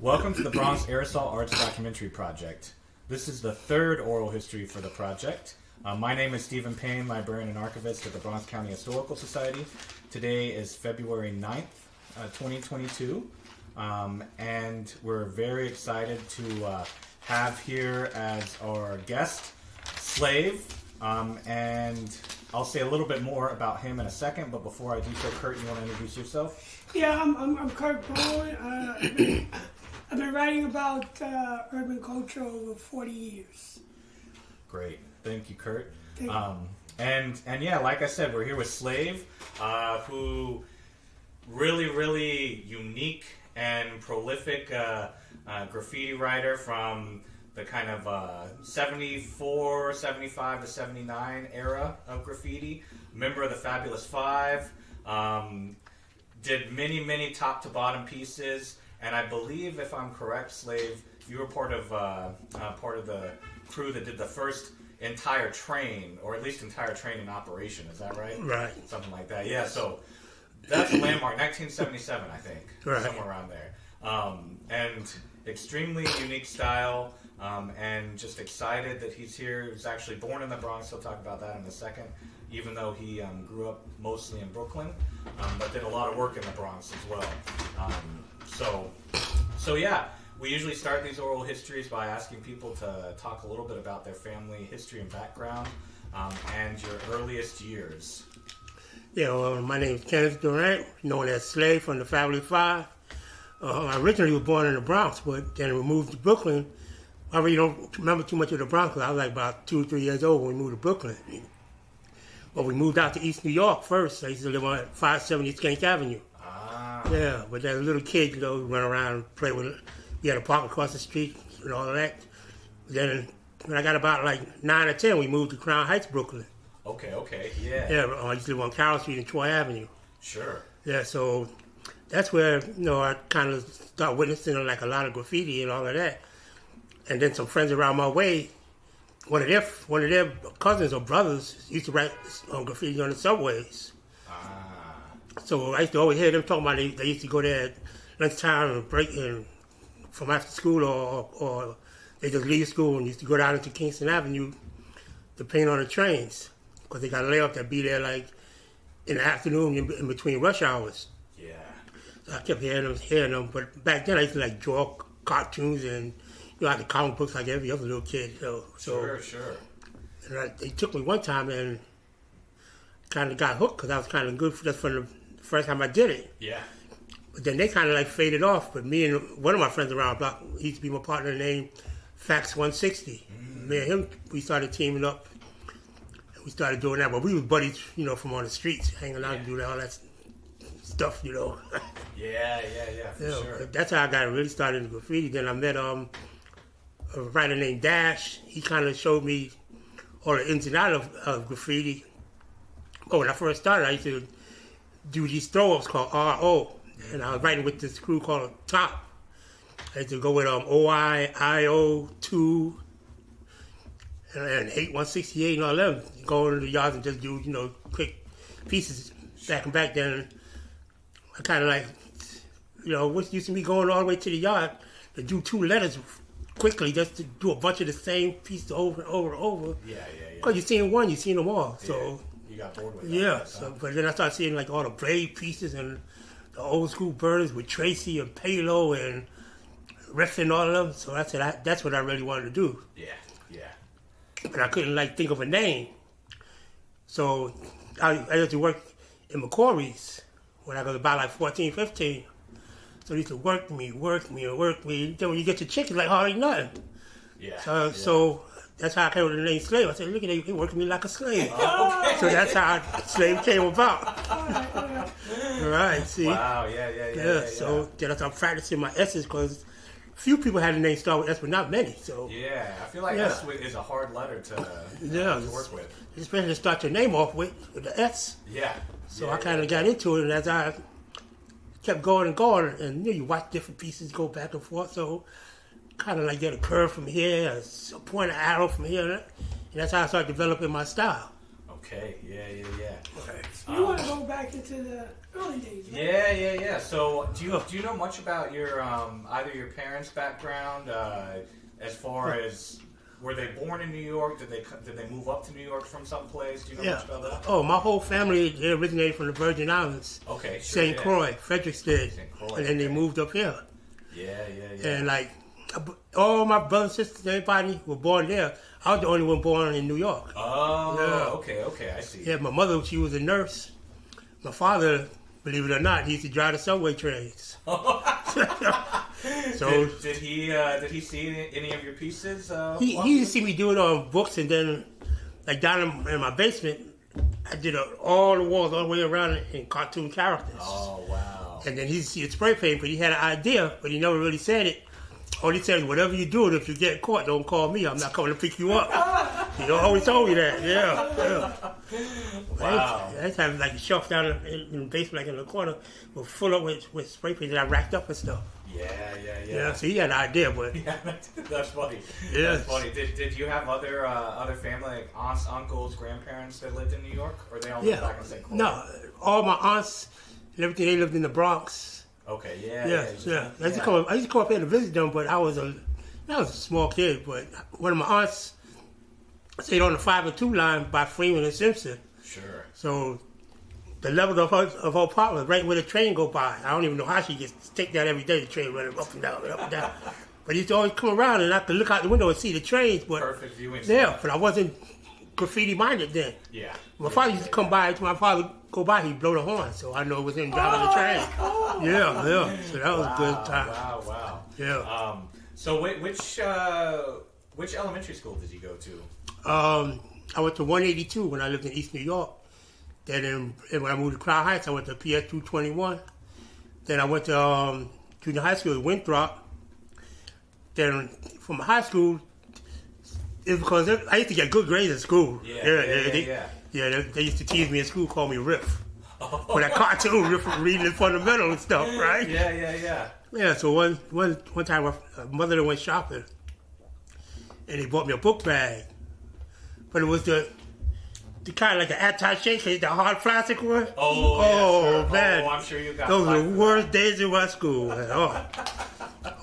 Welcome to the Bronx Aerosol Arts Documentary Project. This is the third oral history for the project. Uh, my name is Steven Payne, librarian and archivist at the Bronx County Historical Society. Today is February 9th, uh, 2022, um, and we're very excited to uh, have here as our guest Slave. Um, and I'll say a little bit more about him in a second, but before I do so, Kurt, you want to introduce yourself? Yeah, I'm, I'm, I'm Kurt Boone. I've, been, writing about uh, urban culture over 40 years. Great. Thank you, Kurt. Thank you. Um, and and yeah, like I said, we're here with Slave, uh, who really, really unique and prolific uh, uh, graffiti writer from the kind of uh, 74, 75 to 79 era of graffiti. Member of the Fabulous Five. Um, did many, many top to bottom pieces, and I believe, if I'm correct, Slave, you were part of uh, uh, part of the crew that did the first entire train, or at least entire train in operation. Is that right? Right. Something like that. Yeah. So that's a landmark, 1977, I think, Right. somewhere around there. Um, and extremely unique style. Um, and just excited that he's here. He was actually born in the Bronx. He'll talk about that in a second. Even though he um, grew up mostly in Brooklyn, um, but did a lot of work in the Bronx as well. So, so yeah, we usually start these oral histories by asking people to talk a little bit about their family history and background, um, and your earliest years. Yeah, well, my name is Kenneth Durant, known as Slave from the Fabulous Five. Uh, I originally was born in the Bronx, but then we moved to Brooklyn. I really don't remember too much of the Bronx. I was like about two or three years old when we moved to Brooklyn. But we moved out to East New York first. I used to live on 570 Schenck Avenue. Ah, Yeah, but as a little kid, you know, we run around, play with. We had a park across the street and all of that. Then when I got about like nine or ten, we moved to Crown Heights, Brooklyn. okay, okay, yeah, Yeah, I used to live on Carroll Street and Troy Avenue. sure. Yeah, so that's where you know I kind of start witnessing like a lot of graffiti and all of that. And then some friends around my way, one of their one of their cousins or brothers used to write um, graffiti on the subways. So I used to always hear them talking about they, they used to go there at lunchtime and break in from after school or or they just leave school and used to go down into Kingston Avenue to paint on the trains because they got a layup that be there like in the afternoon in, in between rush hours. yeah, So I kept hearing them, hearing them. But back then I used to like draw cartoons and you know like the comic books like every other little kid. So so sure, sure. and I, they took me one time and kind of got hooked because I was kind of good for, just for the first time I did it. Yeah, But then they kind of like faded off. But me and one of my friends around the block, he used to be my partner named Fax 160. Me and him, we started teaming up. And we started doing that. But we was buddies, you know, from on the streets, hanging out and doing all that stuff, you know. yeah, yeah, yeah, for know, sure. That's how I got really started in graffiti. Then I met um, a writer named Dash. He kind of showed me all the ins and outs of, of graffiti. Oh, when I first started, I used to do these throw ups called RO. And I was writing with this crew called Top. I used to go with um, OI, IO, 2, and, and 8168 and all them. Go into the yards and just do, you know, quick pieces back and back. Then I kind of like you know, what's used to me going all the way to the yard to do two letters quickly just to do a bunch of the same piece over and over and over. Yeah, yeah, yeah. Because you've seen one, you've seen them all. So, you got bored with that. yeah. huh? So, but then I started seeing like all the Blade pieces and the old school birds with Tracy and Palo and Riff and all of them. So I said, I, that's what I really wanted to do. yeah, yeah. But I couldn't like think of a name. So I, I used to work in McCrory's when I was about like 14, 15. So they used to work me, work me, and work me. Then when you get your chicken, like hardly nothing. Yeah. Uh, so, yeah. so that's how I came with the name Slave. I said, look at that, you working me like a slave. okay. So that's how Slave came about. right, see? Wow, yeah, yeah, yeah. Yeah, yeah, yeah. so then I started practicing my S's because few people had the name start with S, but not many. So Yeah, I feel like Yeah. S is a hard letter to, uh, Yeah, to work with. especially to start your name off with, with the S. Yeah. So yeah, I kind yeah. of got into it, and as I kept going and going, and you know, you watch different pieces go back and forth, so kind of like get a curve from here, a s- a point of arrow from here, and that's how I started developing my style. Okay, yeah, yeah, yeah. Okay, You want to go back into the early days, right? Yeah, yeah, yeah. So, do you do you know much about your um, either your parents' background, uh, as far as were they born in New York? Did they did they move up to New York from someplace? Do you know Yeah. much about that? Oh, my whole family they originated from the Virgin Islands, Okay, sure, St. yeah. Croix, Fredericksburg, St. Croix, and then they moved up here. Yeah, yeah, yeah. And like all my brothers, sisters, everybody were born there. I was the only one born in New York. oh, Yeah. okay, okay, I see. Yeah, my mother, she was a nurse. My father, believe it or not, he used to drive the subway trains. so Did, did he uh, did he see any, any of your pieces? Uh, he, he used to see me do it on books, and then like down in, in my basement, I did uh, all the walls all the way around in cartoon characters. Oh wow. And then he used to see the spray paint, but he had an idea, but he never really said it. All he said, whatever you do, if you get caught, don't call me. I'm not coming to pick you up. he always told me that. Yeah, yeah. Wow. To have like a shelf down in, in the basement, like in the corner, was full of with, with spray paint that I racked up and stuff. Yeah, yeah, yeah. Yeah, so he had an idea, but Yeah, that's funny. Yes. That's funny. Did, did you have other uh, other family, like aunts, uncles, grandparents that lived in New York, or they all lived back in St. No, all my aunts and everything, they lived in the Bronx. Okay. Yeah. Yes, yeah. yeah. I used to come. I used to come up here to visit them, but I was a, I was a small kid. But one of my aunts stayed on the five and two line by Freeman and Simpson. Sure. So the level of her of her apartment, right where the train go by. I don't even know how she gets take that every day. The train running up and down, and up and down. But he used to always come around, and I could look out the window and see the trains. But Perfect viewing. yeah, spot. but I wasn't graffiti minded then. Yeah. My father used to come by. To my father go by, he'd blow the horn, so I know it was him driving the train. Yeah, yeah. So that was a good time. wow, wow. Yeah. Um. So which uh, which elementary school did you go to? Um, I went to 182 when I lived in East New York. Then in, and when I moved to Crown Heights, I went to PS 221. Then I went to um, junior high school at Winthrop. Then from high school, it's because I used to get good grades in school. Yeah, yeah, yeah, they, yeah. yeah, they, they used to tease me in school, call me Riff. For that cartoon, Riff reading the fundamental and stuff, right? Yeah, yeah, yeah. Yeah, so one one one time my mother went shopping, and they bought me a book bag, but it was the the kind of like the anti-shake case, the hard plastic one. Oh, yeah, oh, oh man, Oh, I'm sure you got those were the worst days in my school. Oh.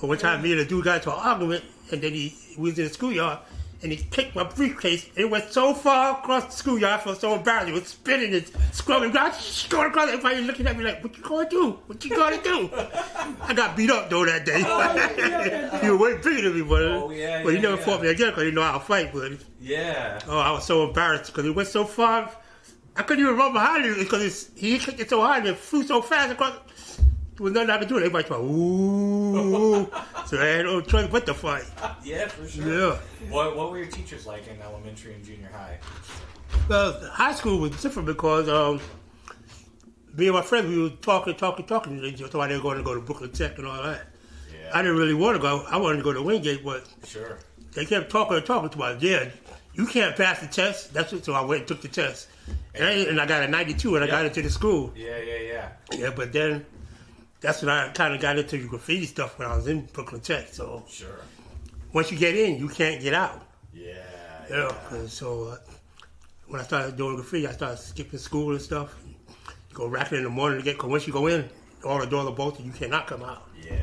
One time, me and the dude got into an argument, and then he, he was in the schoolyard, and he kicked my briefcase. It went so far across the schoolyard, I felt so embarrassed. It was spinning and scrubbing, going across. Everybody looking at me like, "What you gonna do? What you gonna do?" I got beat up though that day. he was way bigger than me, but, Oh, yeah, but he yeah, oh, never yeah. fought me again because he know how to fight. But Yeah. oh, I was so embarrassed because it went so far. I couldn't even run behind him because he kicked it so hard and it flew so fast across. There was nothing I could do. Everybody was ooh. so I had no choice but to fight. Yeah, for sure. Yeah. What What were your teachers like in elementary and junior high? Well, high school was different because um, me and my friends, we were talking, talking, talking. They just thought they were going to go to Brooklyn Tech and all that. Yeah. I didn't really want to go. I wanted to go to Wingate, but Sure. they kept talking and talking to us. Yeah, you can't pass the test. That's what, so I went and took the test. And I, and I got a 92 and I got into the school. Yeah, yeah, yeah. Yeah, but then that's when I kind of got into the graffiti stuff when I was in Brooklyn Tech. So Sure. once you get in, you can't get out. Yeah. Yeah. And so uh, when I started doing graffiti, I started skipping school and stuff. You go racking in the morning to get, because once you go in, all the doors are bolted, you cannot come out. Yeah.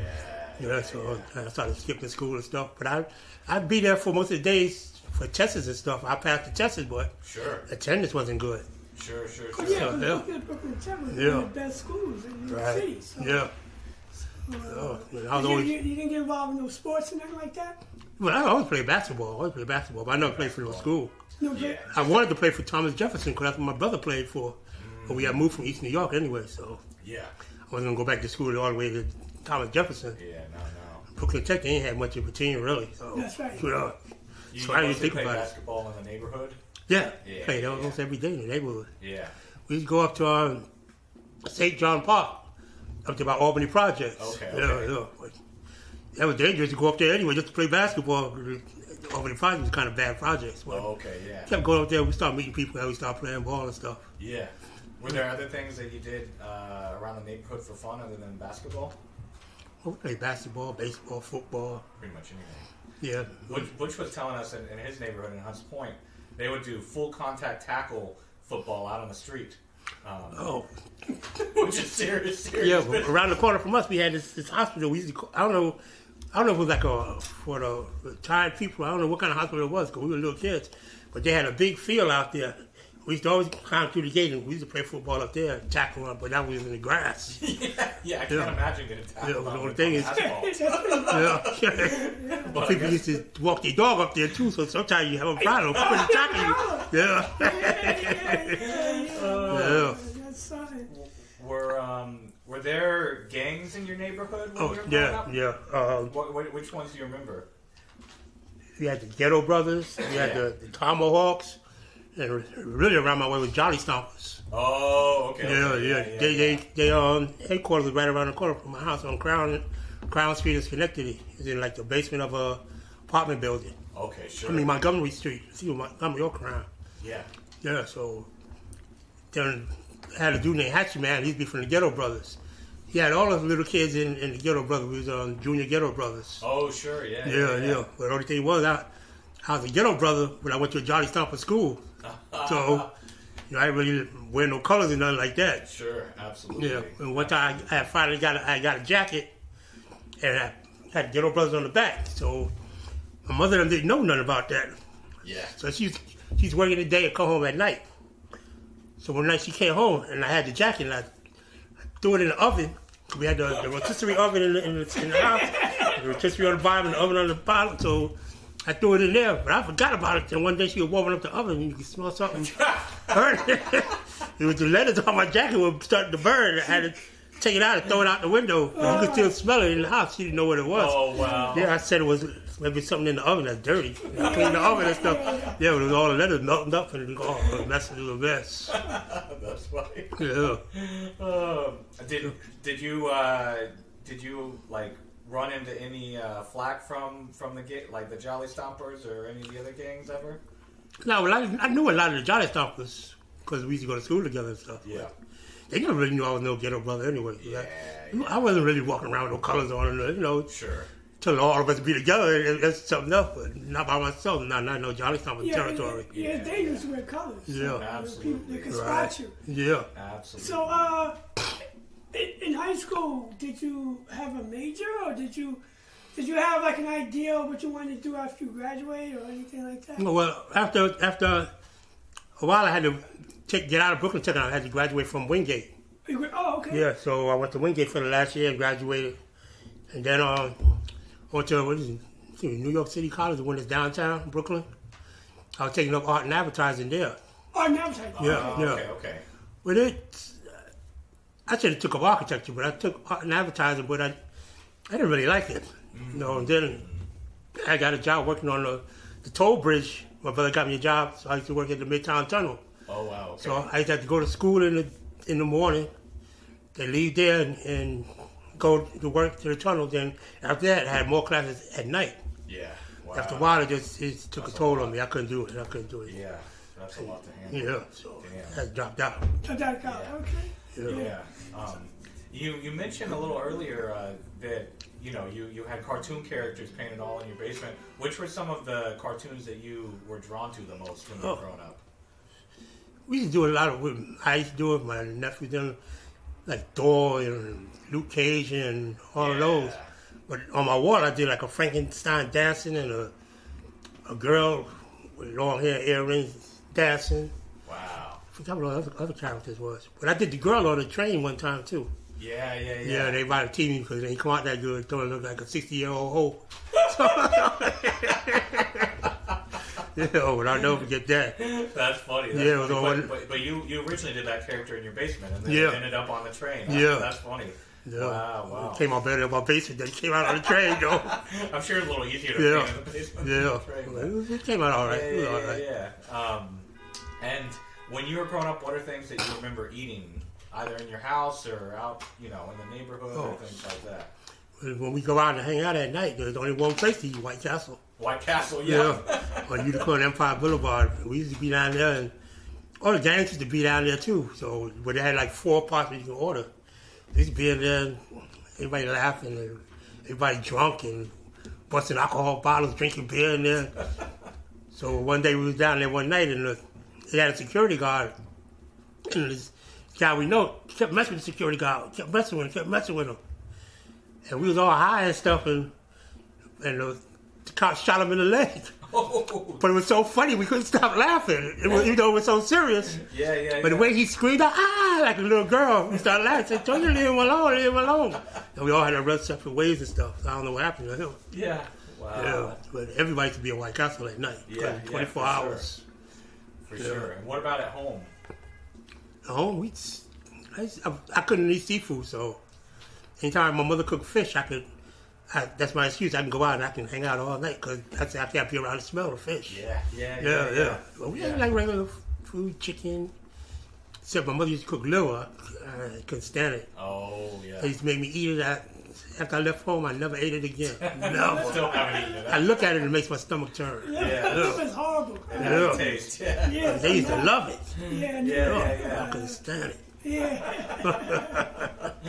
Yeah, so I started skipping school and stuff. But I, I'd be there for most of the days for tests and stuff. I passed the tests, but Sure. attendance wasn't good. Sure, sure, Oh, sure. yeah, Yeah, because yeah. Brooklyn, Brooklyn Tech was Yeah. one of the best schools in New York Right. City. So, Yeah. uh, Oh, I was you, always, you, you didn't get involved in no sports and nothing like that? well, I always played basketball. I always played basketball, but I never played for no school. No, Yeah. I wanted to play for Thomas Jefferson because that's what my brother played for. But we had moved from East New York anyway, so Yeah. I wasn't gonna go back to school all the way to Thomas Jefferson. Yeah. No, no. Brooklyn Tech they ain't had much of a team really. So That's right. You know, You So I didn't think play about it. basketball in the neighborhood. Yeah, Yeah, played yeah, almost every day in the neighborhood. Yeah. We used to go up to um, St. John Park, up to about Albany Projects. Okay, Yeah, okay. yeah. But that was dangerous to go up there anyway just to play basketball. Albany Projects was kind of bad projects. But Oh, okay. Yeah. kept going up there. We started meeting people. and We started playing ball and stuff. Yeah. Were there other things that you did uh, around the neighborhood for fun other than basketball? We played basketball, baseball, football. Pretty much anything. Yeah. Butch, Butch was telling us in, in his neighborhood in Hunts Point, they would do full contact tackle football out on the street. Um, oh, which is serious. serious yeah. But around the corner from us, we had this, this hospital. We used to. Call, I don't know. I don't know if it was like a for the tired people. I don't know what kind of hospital it was because we were little kids. But they had a big field out there. We used to always climb through the gate and we used to play football up there, tackle on, but that was in the grass. yeah, yeah, I can't Yeah. imagine getting Yeah, tackled the only thing is- asphalt. yeah. But People used to walk their dog up there too, so sometimes you have a problem with tackling you. Yeah. yeah. That's something. were um, were there gangs in your neighborhood when Oh, you were yeah, up? yeah. Um, What, what, which ones do you remember? We had the Ghetto Brothers, we had the, the Tomahawks, and really around my way was Jolly Stompers. Oh, okay. Yeah, okay, yeah. They, they, they, um, headquarters was right around the corner from my house on Crown, Crown Street in Schenectady. It's in like the basement of a apartment building. Okay, sure. I mean Montgomery Street. See Montgomery or Crown. yeah. Yeah, so then I had a dude named Hatchet Man. He'd be from the Ghetto Brothers. He had all those little kids in, in the Ghetto Brothers. We was on Junior Ghetto Brothers. Oh, sure. Yeah. Yeah, yeah. But the only thing was, I, I was a ghetto brother when I went to a Jolly Stomper school. So, you know, I didn't really wear no colors and nothing like that. Sure. Absolutely. Yeah. And one time I, I finally got a, I got a jacket and I had ghetto brothers on the back. So my mother didn't know nothing about that. Yeah. So she's she's working the day and come home at night. So one night she came home and I had the jacket and I threw it in the oven. We had the, the rotisserie oven in the, in the, in the house. The rotisserie on the bottom and the oven on the bottom. So I threw it in there, but I forgot about it. And one day she was warming up the oven and you could smell something burning. it was the letters on my jacket were starting to burn. I had to take it out and throw it out the window. But you could still smell it in the house. She didn't know what it was. Oh wow. Yeah, I said it was maybe something in the oven that's dirty. I cleaned the oven and stuff. Yeah, but it was all the letters melting up and oh, a mess of a mess. That's funny. Yeah. Um, did did you uh, did you like run into any uh, flack from from the ga- like the Jolly Stompers or any of the other gangs ever? No, well, I, I knew a lot of the Jolly Stompers because we used to go to school together and stuff. Yeah. They never really knew I was no ghetto brother anyway. Yeah. I, I wasn't really walking around with no colors on, and, you know, Sure. till all of us be together, it, it's something else, but not by myself, not, not no Jolly Stomper Yeah, territory. Yeah, it's dangerous to wear colors. Yeah. You know, Absolutely. people- They can Right. spot you. Yeah. Absolutely. So, uh, in, in high school, did you have a major, or did you did you have like an idea of what you wanted to do after you graduate, or anything like that? Well, after after a while, I had to take, get out of Brooklyn Tech, and I had to graduate from Wingate. Oh, okay. Yeah, so I went to Wingate for the last year and graduated. And then um, went to what is it, New York City College, the one that's downtown, Brooklyn. I was taking up art and advertising there. Oh, now type. Yeah. Oh, okay. Okay. But it, I should have took up architecture, but I took uh, an advertising, but I, I didn't really like it. Mm-hmm. You know, and then I got a job working on the, the toll bridge. My brother got me a job, so I used to work at the Midtown Tunnel. Oh wow. Okay. So I used to have to go to school in the in the morning, then leave there and, and go to work to the tunnel. Then after that, I had more classes at night. yeah. Wow. After a while, it just it took That's a a toll lot. on me. I couldn't do it. I couldn't do it. Yeah. That's a lot to handle. Yeah, so Damn. I dropped out. Took that college. Okay. Yeah. Yeah. Um, you you mentioned a little earlier uh, that you know you, you had cartoon characters painted all in your basement. Which were some of the cartoons that you were drawn to the most when you were Oh. growing up? We used to do a lot of. I used to do it. My nephew done like Thor and Luke Cage and all of those. But on my wall, I did like a Frankenstein dancing and a a girl with long hair, earrings dancing. Forgot what other, other characters was. But I did the girl on the train one time too. Yeah, yeah, yeah. Yeah, they invited to me because they didn't come out that good. Don't look like a sixty year old hoe. yeah, oh, but I'll never forget that. That's funny. That's Yeah, funny. but, but, but you you originally did that character in your basement, and then Yeah. it ended up on the train. That's, Yeah. that's funny. Yeah. Wow, wow. Came out better in my basement than it came out on the train though. I'm sure it's a little easier to Yeah. in the basement. Yeah, than the train, it, came out all right. Yeah, It was yeah, all right. yeah. Um, and when you were growing up, what are things that you remember eating, either in your house or out, you know, in the neighborhood or Oh. things like that? When we go out and hang out at night, there's only one place to eat White Castle. White Castle, yeah. Yeah, on Unicorn Empire Boulevard. We used to be down there, and all the gangs used to be down there too. So, but they had like four parts that you can order. They used to be in there, everybody laughing, and everybody drunk, and busting alcohol bottles, drinking beer in there. So one day we was down there one night, and the, they had a security guard And this guy we know kept messing with the security guard, kept messing with him, kept messing with him. And we was all high and stuff, and and the, the cop shot him in the leg. Oh, But it was so funny, we couldn't stop laughing. It was, you know, it was so serious. yeah, yeah. But the way he screamed, ah, like a little girl, we started laughing. Said, "Don't you leave him alone, leave him alone." And we all had to run separate ways and stuff. So I don't know what happened to him. yeah. Wow. Yeah, but everybody could be a White Castle at night. Yeah, yeah, 24 for hours. For sure. And what about at home? Oh, we. I, I couldn't eat seafood, so anytime my mother cooked fish, I could. I, that's my excuse. I can go out and I can hang out all night because I I can't be around the smell of fish. Yeah, yeah, yeah, yeah. Well, we Yeah. like regular food, chicken. Except my mother used to cook liver. I uh, couldn't stand it. Oh, yeah. They used to make me eat it. I, after I left home, I never ate it again. Never. Still haven't eaten it. I look at it and it makes my stomach turn. Yeah, Yeah. this is horrible. Yeah. Taste, yeah. Yeah, They used to love it. Yeah, Yeah, yeah, yeah, I couldn't stand it. yeah.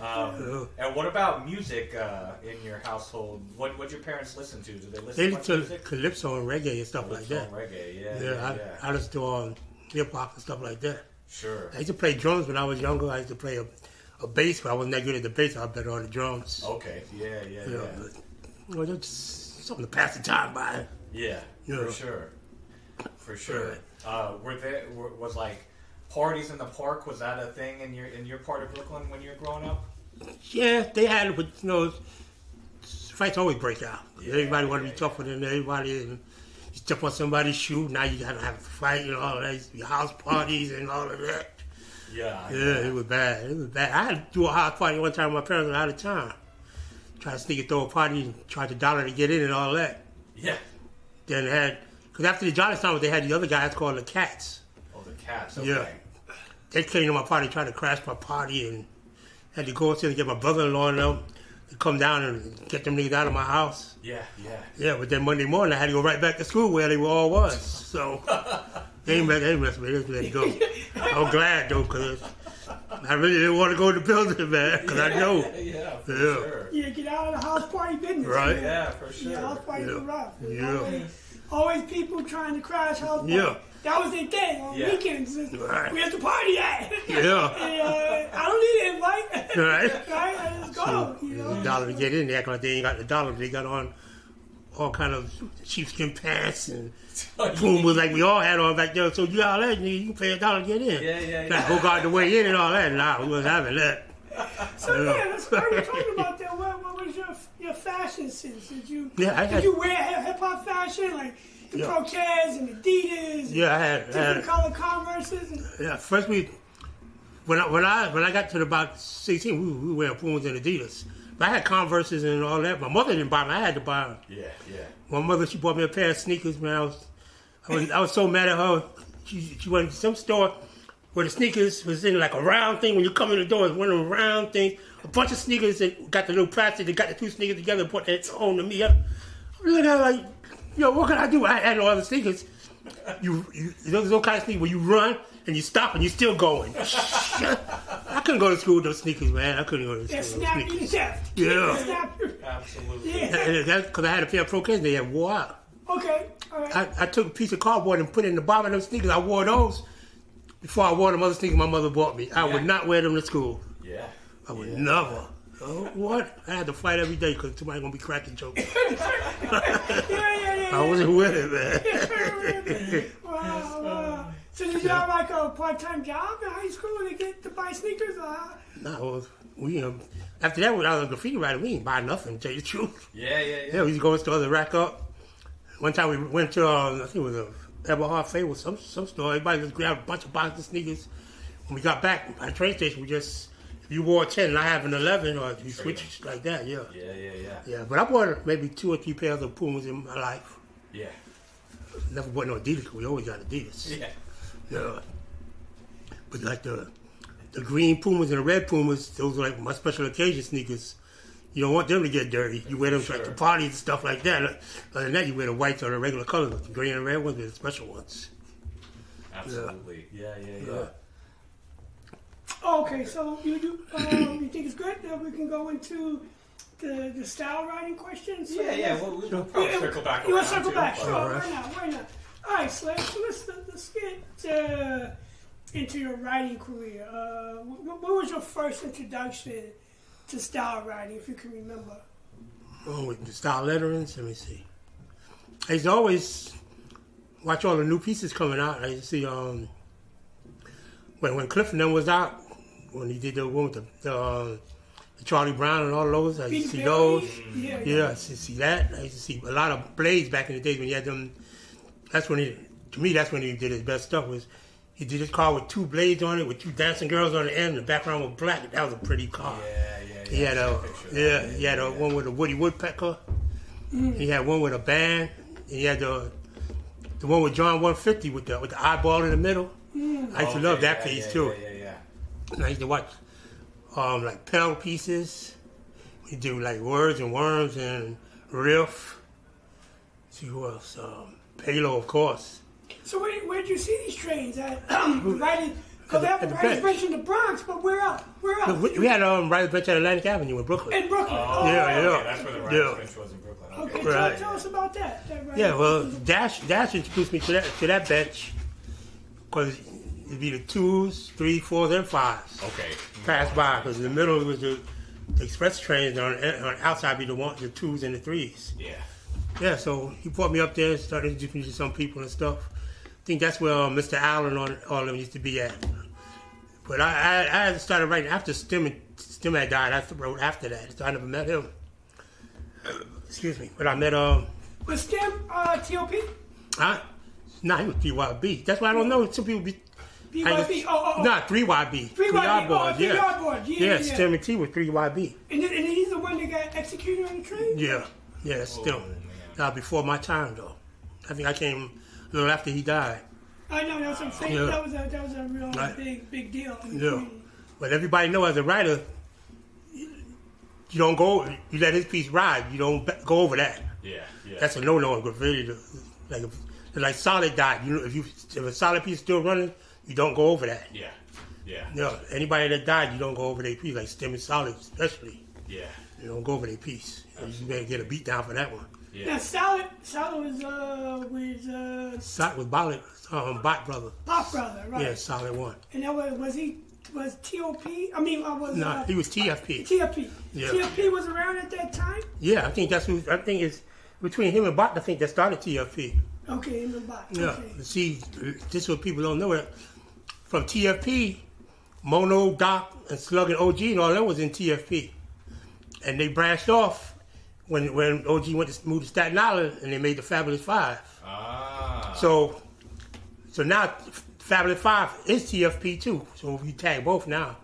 Um, and what about music uh, in your household? What what your parents listen to? Do they listen They to to music? calypso and reggae and stuff like that. and reggae, yeah, Yeah, yeah, I, yeah. I listen to all hip hop and stuff like that. Sure. I used to play drums when I was younger. I used to play a, a bass, but I wasn't that good at the bass. I was better on the drums. Okay. Yeah, yeah, You yeah. know, but, well, just something to pass the time by. Yeah, Yeah. for sure. For sure. Right. Uh, were there were, was like parties in the park? Was that a thing in your in your part of Brooklyn when you were growing up? Yeah, they had it, but you know, fights always break out. Yeah, everybody want to yeah, be tougher than everybody, and you step on somebody's shoe. Now you gotta have a fight and all that. House parties and all of that. Yeah. Yeah, it was bad. It was bad. I had to do a house party one time. My parents were out of town. Tried to sneak and throw a party and tried to dollar to get in and all that. Yeah. Then they had because after the Johnny Town, they had the other guys called the Cats. Oh, the cats. Okay. Yeah. They came to my party, tried to crash my party, and had to go upstairs and get my brother-in-law and them to come down and get them niggas out of my house. Yeah. Yeah. Yeah, but then Monday morning I had to go right back to school where they were all was. So they ain't mess, they ain't mess with me. They just let it go. I was glad though, cause I really didn't want to go to the building, man, cause I know. Yeah. For Yeah. sure. Yeah, get out of the house party business. Right. man. Yeah, for sure. Yeah, house parties Yeah. are rough. Yeah. Always, always people trying to crash house parties. Yeah. That was their thing on Yeah. weekends. is, Right. Where's the party at? Yeah. and, uh, I don't need an invite. Right. right? I just go. you know? The dollar to get in, they act like they ain't got the dollar. They got on all kind of sheepskin pants and oh, Pumas like we all had on back there. So you all that, nigga, you pay a dollar to get in. Yeah, yeah, yeah. go guard the way in and all that. Nah, we wasn't having that. So Yeah. yeah, let's start talking about that. What, what was your your fashion sense? Did you Yeah, I did had- you wear hip hop fashion like the Yeah. Pro Keds and Adidas? Yeah, I had, Different had color Converses. And, yeah. First we when I when I when I got to about sixteen, we, we wear Pumas and Adidas. I had Converses and all that. My mother didn't buy them. I had to buy them. Yeah. Yeah. My mother, she bought me a pair of sneakers, man. I was, I was, I was so mad at her. She, she went to some store where the sneakers was in like a round thing. When you come in the door, it's one of them round things. A bunch of sneakers that got the little plastic. They got the two sneakers together and put that on to me. I'm looking at her like, yo, what can I do? I had all the sneakers. You, you those those kind of sneakers where you run and you stop and you're still going. I couldn't go to school with those sneakers, man. I couldn't go to school with snap those you to sneakers. death. Yeah. Snap. Absolutely. Yeah. That's because I had a pair of Pro Keds. They had wore out. Okay. All right. I, I took a piece of cardboard and put it in the bottom of those sneakers. I wore those before I wore them other sneakers my mother bought me. I Yeah. would not wear them to school. Yeah. I would Yeah. never. Oh, what? I had to fight every day because somebody gonna be cracking jokes. yeah, yeah, yeah. I wasn't with it, man. wow, wow. So did you have like a part-time job in high school to get to buy sneakers? Uh, no, well, we um, after that when I was a graffiti writer, we didn't buy nothing. To tell you the truth, Yeah. Yeah. Yeah. yeah, we used to go to stores and rack up. One time we went to um, I think it was a Eberhard Faber, some some store. Everybody just grabbed a bunch of boxes of sneakers. When we got back at the train station, we just if you wore a ten and I have an eleven, or if you switch like that, yeah. Yeah. Yeah. Yeah. Yeah, but I bought maybe two or three pairs of Pumas in my life. Yeah. Never bought no Adidas. We always got Adidas. Yeah. Yeah. But like the the green Pumas and the red Pumas, those are like my special occasion sneakers. You don't want them to get dirty. You wear them to like Sure. the parties and stuff like that. Other than that, you wear the whites or the regular colors. The green and red ones are the special ones. Absolutely. Yeah. Yeah. Yeah. Yeah. okay, so you do, um, you think it's good that we can go into the, the style writing questions? So Yeah. Yeah. We'll, we'll probably Yeah, circle back You around. want to circle back? Sure. All right. Why not? Why not? All right, Slave. So let's let's get uh, into your writing career? Uh, what, what was your first introduction to style writing, if you can remember? Oh, with the style letterings, let me see. I used to always watch all the new pieces coming out. I used to see um when when Cliff and them was out, when he did the one with the, the, uh, the Charlie Brown and all those. I used to see those. Berry? Yeah, Yeah, I used to see that. I used to see a lot of blades back in the days when you had them. That's when he, to me, that's when he did his best stuff. Was he did his car with two blades on it, with two dancing girls on the end, and the background was black. That was a pretty car. Yeah, yeah, yeah. He had a yeah, he had a one with a Woody Woodpecker. He had one with a band. He had the the one with John 150 with the with the eyeball in the middle. I used to Okay, love that piece too. Yeah, yeah, yeah. And I used to watch um like pedal pieces. We do like words and worms and riff. see who else? Um, Palo, of course. So where where did you see these trains at? right in, because they have At the the right bench. bench in the Bronx, but where else? Where else? We, we had um right bench at Atlantic Avenue in Brooklyn. in Brooklyn. Oh, Yeah, okay, yeah. That's where the Yeah. Ryan Finch was in Brooklyn. Okay. Okay, Right. tell, tell us about that. that right Yeah, well. Dash Dash introduced me to that to that bench because it'd be the twos, three, fours, and fives Okay. pass by because in the middle was the, the express trains on on outside be the one the twos and the threes. Yeah. Yeah, so he brought me up there, started introducing me to some people and stuff. I think that's where uh, Mr. Allen on all of them used to be at. But I, I, I started writing after Stim, Stim had died. I wrote after that, so I never met him. Excuse me. But I met um, was Stem uh, TOP? huh? Nah, he was three YB. That's why I don't know. Some people be. I BYB? just- Oh, oh, oh. Nah, three YB. Three YB, yard oh, boards, three yeah. yard boards, yeah, yeah, yeah. Stim and T was three YB. And, and he's the one that got executed on the train? Yeah, yeah, Stim. Oh, man. Now before my time though. I think I came a little after he died. I know, that's what I'm saying. Yeah. That, was a, that was a real Right. big, big deal. in the Yeah. But everybody know as a writer, you don't go. You let his piece ride. You don't go over that. Yeah. Yeah. That's a no no in graffiti. Like if, like solid died. You know, if you if a solid piece is still running, you don't go over that. yeah. Yeah. You know, anybody that died, you don't go over their piece. Like stem and solid, especially. Yeah. You don't go over their piece. You better get a beat down for that one. Now, Yeah. Salad, Salad was uh, with uh, Solid was Bollet, um, Bot brother. Pop Brother, right? Yeah, solid one. And that was, was he, was TOP? I mean, uh, was Nah, uh, he was TFP. TFP. Yeah. TFP was around at that time? Yeah, I think that's who. I think it's between him and Bot. I think that started TFP. Okay, in the box. Yeah. Okay. See, this is what people don't know. It from TFP, Mono, Doc, and Slug and OG and all that was in TFP, and they branched off when when OG went to move to Staten Island and they made the Fabulous Five. Ah. So, so now Fabulous Five is TFP too. So we tag both now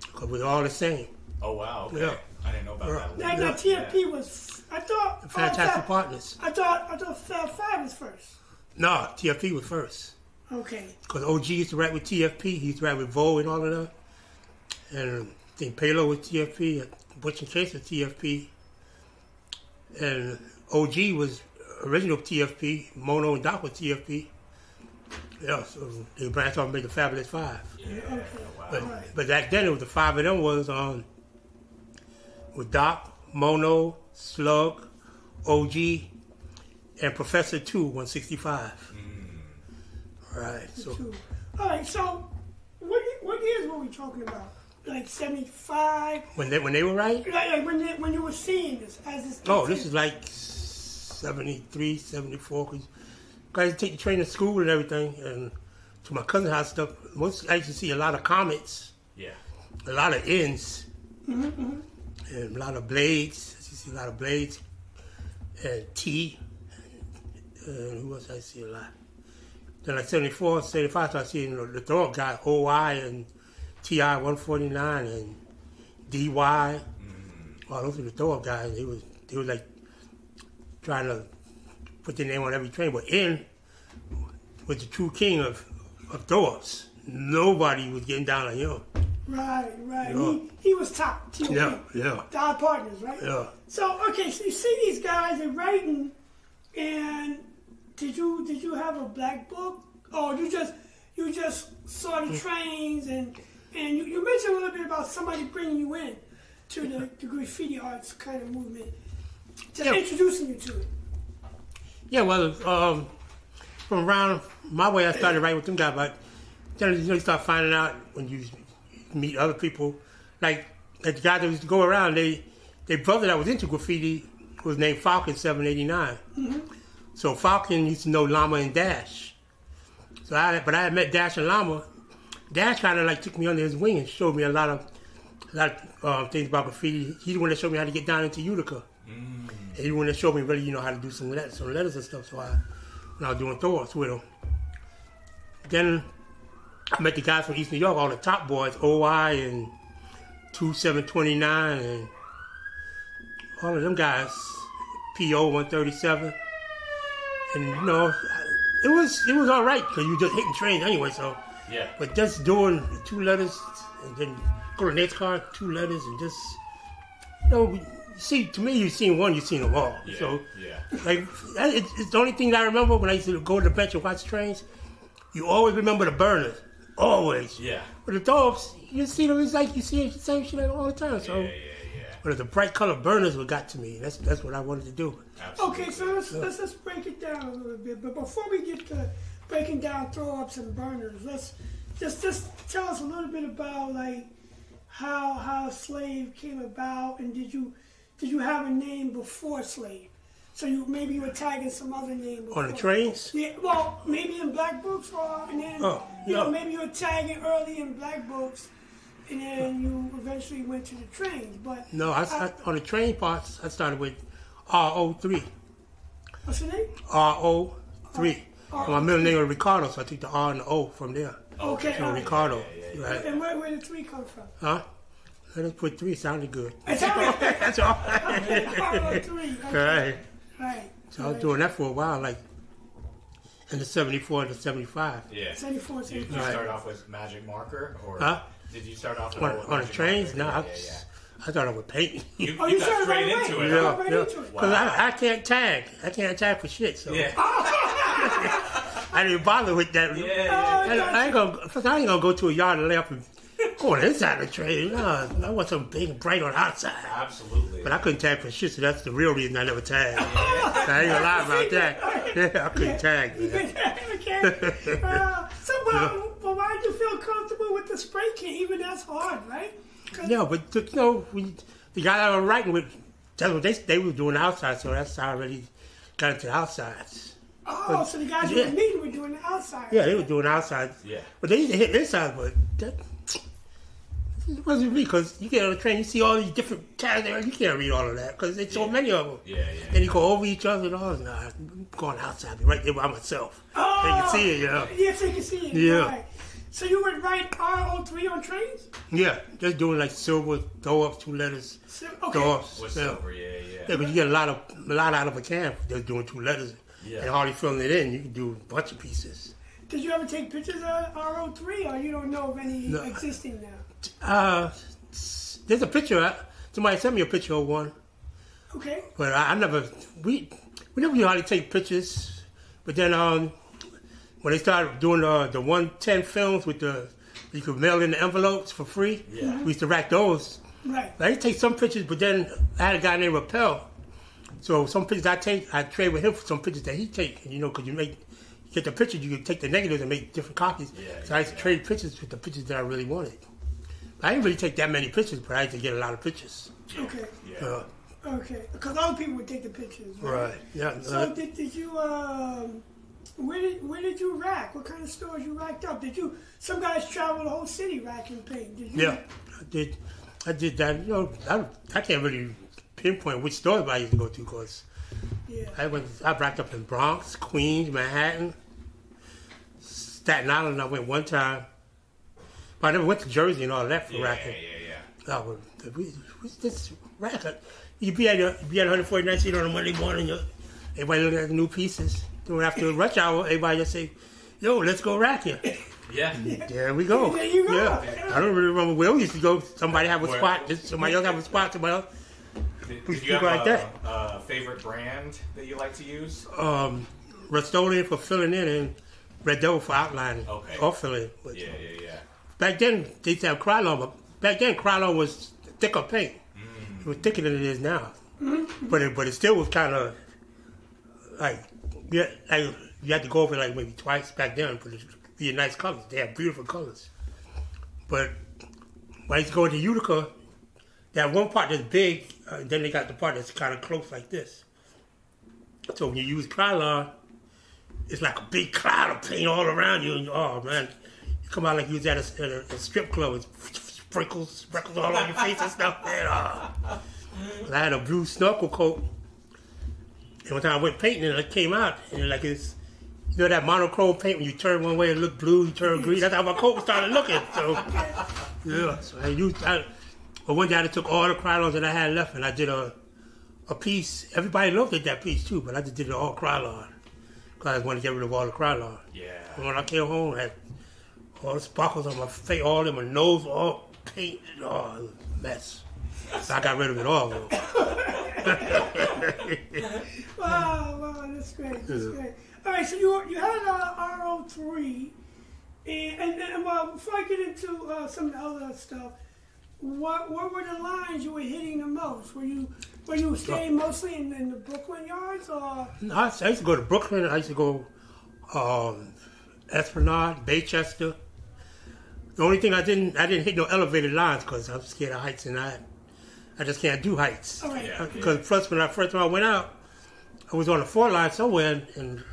because we're all the same. Oh wow. Okay. Yeah. I didn't know about Yeah. that. Now, now Yeah. TFP was, I thought, oh, Fantastic Fab- partners. I thought, I thought Fab Five was first. No, TFP was first. Okay. Because OG used to rap with TFP, he used to rap with Vo and all of that. And I think Palo was TFP, Butch and Chase was TFP. And OG was original TFP, Mono and Doc was TFP. Yeah, so they branched off and made the Fabulous Five. Yeah. Okay. Wow. But, Right. but back then, it was the five of them was on with Doc, Mono, Slug, OG, and Professor Two, 165. Hmm. Right, so All right, so what, what years were we talking about? Like 75? when they when they were right, Like, like when, they, when you were seeing this as this. oh, this is like 73, 74. Cause guys take the train to school and everything, and to my cousin's house stuff. Most I used to see a lot of comets, Yeah. a lot of ends, Mm-hmm. and a lot of blades. I used to see a lot of blades, and T. And who else I see a lot? Then like 74, 75, I started seeing the, the throw up guy, OI and TI 149 and DY. Oh, mm-hmm. those were the throw up guys. They was they was like trying to put their name on every train. But in was the true king of, of throw ups. Nobody was getting down on him. Right, right. Yeah. He, he was top. TOP. Yeah, yeah, The partners, right? yeah. So okay, so you see these guys are writing, and did you did you have a black book, or you just you just saw the hmm. trains and and you, you mentioned a little bit about somebody bringing you in to the, the graffiti arts kind of movement, just Yeah. introducing you to it. Yeah, well, um, from around my way, I started writing with them guys, but then you know, you start finding out when you meet other people, like like the guys that used to go around. They their brother that was into graffiti was named Falcon Seven Eighty Nine. So Falcon used to know Llama and Dash. So I, but I had met Dash and Llama. Dash kind of like took me under his wing and showed me a lot of, a lot of uh, things about graffiti. He's the one that showed me how to get down into Utica. And he's the one that showed me really, you know, how to do some letters, some letters and stuff. So I, when I was doing throw-ups with him. Then I met the guys from East New York, all the top boys, OI and 2729 and all of them guys, PO 137. And you know, it was it was all right because you just hitting trains anyway. So, Yeah. but just doing two letters and then go to the next car, two letters, and just you know, you see to me, you've seen one, you've seen them all. Yeah. So, yeah. like that- it's, it's the only thing that I remember when I used to go to the bench and watch trains. You always remember the burners, always. Yeah. But the dogs, you see them, it's like you see the same shit all the time. So, Yeah, yeah, yeah. but the bright color burners what got to me. That's that's what I wanted to do. Absolutely. Okay, so let's, let's let's break it down a little bit. But before we get to breaking down throw ups and burners, let's just just tell us a little bit about like how how slave came about, and did you did you have a name before slave? So you maybe you were tagging some other name before. On the trains, Yeah, well, maybe in black books, or and then Oh, you know maybe you were tagging early in black books, and then you eventually went to the trains. But no, I, I on the train parts. I started with RO three, what's your name? RO three. Oh, My middle name was Ricardo, so I took the R and the O from there. Okay, So all right. Ricardo, yeah, right? And where, where did three come from? Huh? Let us put three. Sounded good. It's all right. That's all. Ricardo three. Okay. right. Right. So I was doing that for a while, like in the '74 and the '75. Yeah. 74, Did you Right. start off with magic marker, or Huh? did you start off with On, with on the magic trains, no, marker? I, Yeah, yeah, I thought I would paint. yeah. You, Oh, you you got started straight right into away. it. Yeah. right yeah, into it. because I, I can't tag. I can't tag for shit. So Yeah. I didn't bother with that. Yeah, Oh, yeah, I, I ain't gonna. I ain't gonna go to a yard and lay up and go on the inside of the train. No, I want something big and bright on the outside. Absolutely. But I couldn't tag for shit, so that's the real reason I never tagged. I ain't gonna lie about that. Yeah, I couldn't tag. Man. okay. Uh, so, but, but why did you feel comfortable with the spray can? Even that's hard, right? 'Cause- No, but the, you know, we, the guy that I was writing with, that's what they they was doing outside, so that's how I really got into the outsides. Oh, so the guys you Yeah. were meeting were doing the outside. Yeah, they were doing outside. Yeah. But they used to hit inside, but that it wasn't me because you get on the train, you see all these different tags there, you can't read all of that because there's so many of them. Yeah, yeah. Then you go over each other and all. Nah, I'm going outside, be right there by myself. Oh, They can oh, see it, you know. Yes, they can see it. Yeah. Right. So you would write RO3 on trains? Yeah, just doing like silver, throw ups, two letters, So, okay. throw ups. With yeah. silver, yeah, yeah. Yeah, but you get a lot of a lot out of a can just doing two letters Yeah. and hardly filling it in. You can do a bunch of pieces. Did you ever take pictures of RO3 or you don't know of any No. existing now? Uh, there's a picture. uh, Somebody sent me a picture of one, Okay. but I, I never we we never knew how to take pictures. But then um, when they started doing the the one ten films with the you could mail in the envelopes for free. Yeah. we used to rack those. Right. I used to take some pictures, but then I had a guy named Rappel. So some pictures I take, I trade with him for some pictures that he take. You know, because you make you get the pictures, you can take the negatives and make different copies. Yeah, so I used to yeah. trade pictures with the pictures that I really wanted. I didn't really take that many pictures, but I used to get a lot of pictures. Okay. Yeah. Uh, Okay. Because other people would take the pictures. Right. right. Yeah. So uh, did, did you um where did where did you rack? What kind of stores you racked up? Did you some guys travel the whole city racking paint? Did you yeah. I did. I did that. You know, I, I can't really pinpoint which stores I used to go to because Yeah. I went. I racked up in Bronx, Queens, Manhattan, Staten Island. I went one time, but I never went to Jersey and all that for Yeah, racking. Uh, yeah, Oh, well, we, we this rack. You be at your, be at 149th Street on a Monday morning. You, everybody looking at the new pieces. Then after rush hour, everybody just say, "Yo, let's go rack here." yeah. Yeah. There we go. There you go. Yeah. I don't really remember where we used to go. Somebody have a Where? spot. Just somebody else have a spot. Somebody else. Did, We did you have like a, that. a favorite brand that you like to use? Um, Rust-Oleum for filling in and Red Devil for outlining Okay. or filling. Yeah, yeah, yeah. Back then they used to have Krylon, but back then Krylon was thicker paint. Mm. It was thicker than it is now. But it, but it still was kind of like yeah, like you had to go over like maybe twice back then for to nice colors. They have beautiful colors. But when I used to go Utica, that one part that's big, uh, then they got the part that's kind of close like this. So when you use Krylon, it's like a big cloud of paint all around you. And, oh man, you come out like you was at a, at a, a strip club with sprinkles, sprinkles all on your face and stuff. Man, oh. I had a blue snorkel coat. And one time I went painting and it came out and like it's you know that monochrome paint when you turn one way it look blue, you turn green. That's how my coat started looking. So yeah, so I used. I, but one day I took all the Krylons that I had left and I did a a piece. Everybody loved it that piece too, but I just did it all Krylon because I wanted to get rid of all the Krylon. Yeah. And when I came home, I had all the sparkles on my face, all in my nose, all paint, oh, it a mess. So I got rid of it all. Wow, wow, that's great. That's great. All right, so you you had uh, RO three, and, and and well, before I get into uh, some of the other stuff, what what were the lines you were hitting the most? Were you were you staying mostly in, in the Brooklyn yards, or No, I used I used to go to Brooklyn. I used to go um, Esplanade, Baychester. The only thing I didn't I didn't hit no elevated lines because I'm scared of heights and I I just can't do heights. all right? Yeah. Because first when I first time I went out, I was on the four line somewhere and, and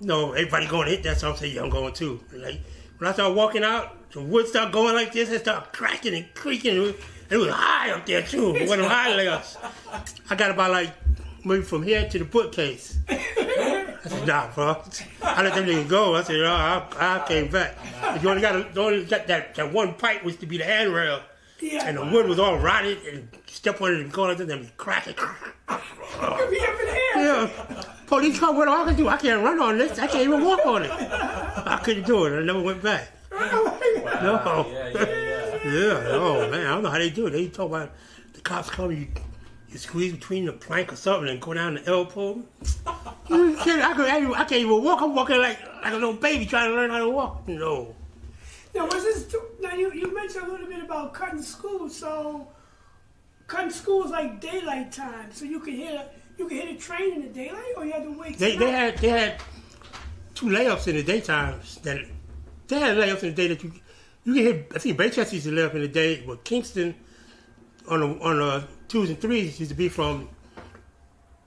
you know everybody going to hit that, so I'm saying yeah, I'm going too. Like when I started walking out, the wood started going like this, it started cracking and creaking. It was, it was high up there too. One of them high layers. I got about like maybe from here to the bookcase. I said, nah, bro. I let them niggas go. I said, oh, I, I came back. But you only got, a, only got that, that one pipe was to be the handrail. Yeah. And the wood was all rotted and step on it and go into them cracking. You'll be up in the air. Yeah. Police come, what I can do? I can't run on this. I can't even walk on it. I couldn't do it. I never went back. Oh, no. Yeah, yeah, yeah. Yeah, oh man, I don't know how they do it. They talk about the cops come, you, you squeeze between the plank or something and go down the elbow. You can't, I, could, I, can't- I can't even walk. I'm walking like like a little baby trying to learn how to walk. No. Now, was this now you, you mentioned a little bit about cutting school. So, cutting school is like daylight time, so you could hit a you could hit a train in the daylight, or you had to wait. They, they had they had two layups in the daytime that they had layups in the day that you you can hit. I think Baychester used to lay up in the day, but Kingston on the on the twos and threes used to be from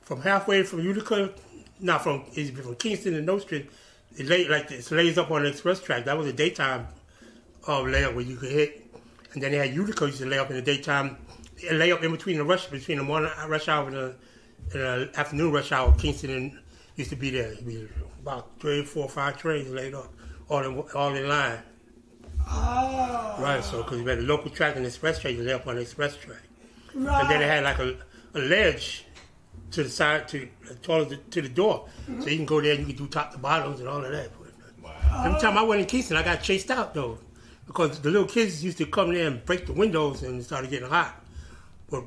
from halfway from Utica, not from it used to be from Kingston and No Street. It lay like this lays up on the express track. That was a daytime uh, layup where you could hit, and then they had Utica used to lay up in the daytime, lay up in between the rush between the morning rush hour and the, and the afternoon rush hour. Kingston used to be there. It'd be about three, four, five trains laid up, all in all in line. Oh, Right. So because you had a local track and express track, you lay up on the express track, right. and then they had like a, a ledge to the side to towards the, to the door, so you can go there and you can do top to bottoms and all of that. Wow. Every time I went in Kingston, I got chased out though, because the little kids used to come there and break the windows and it started getting hot. But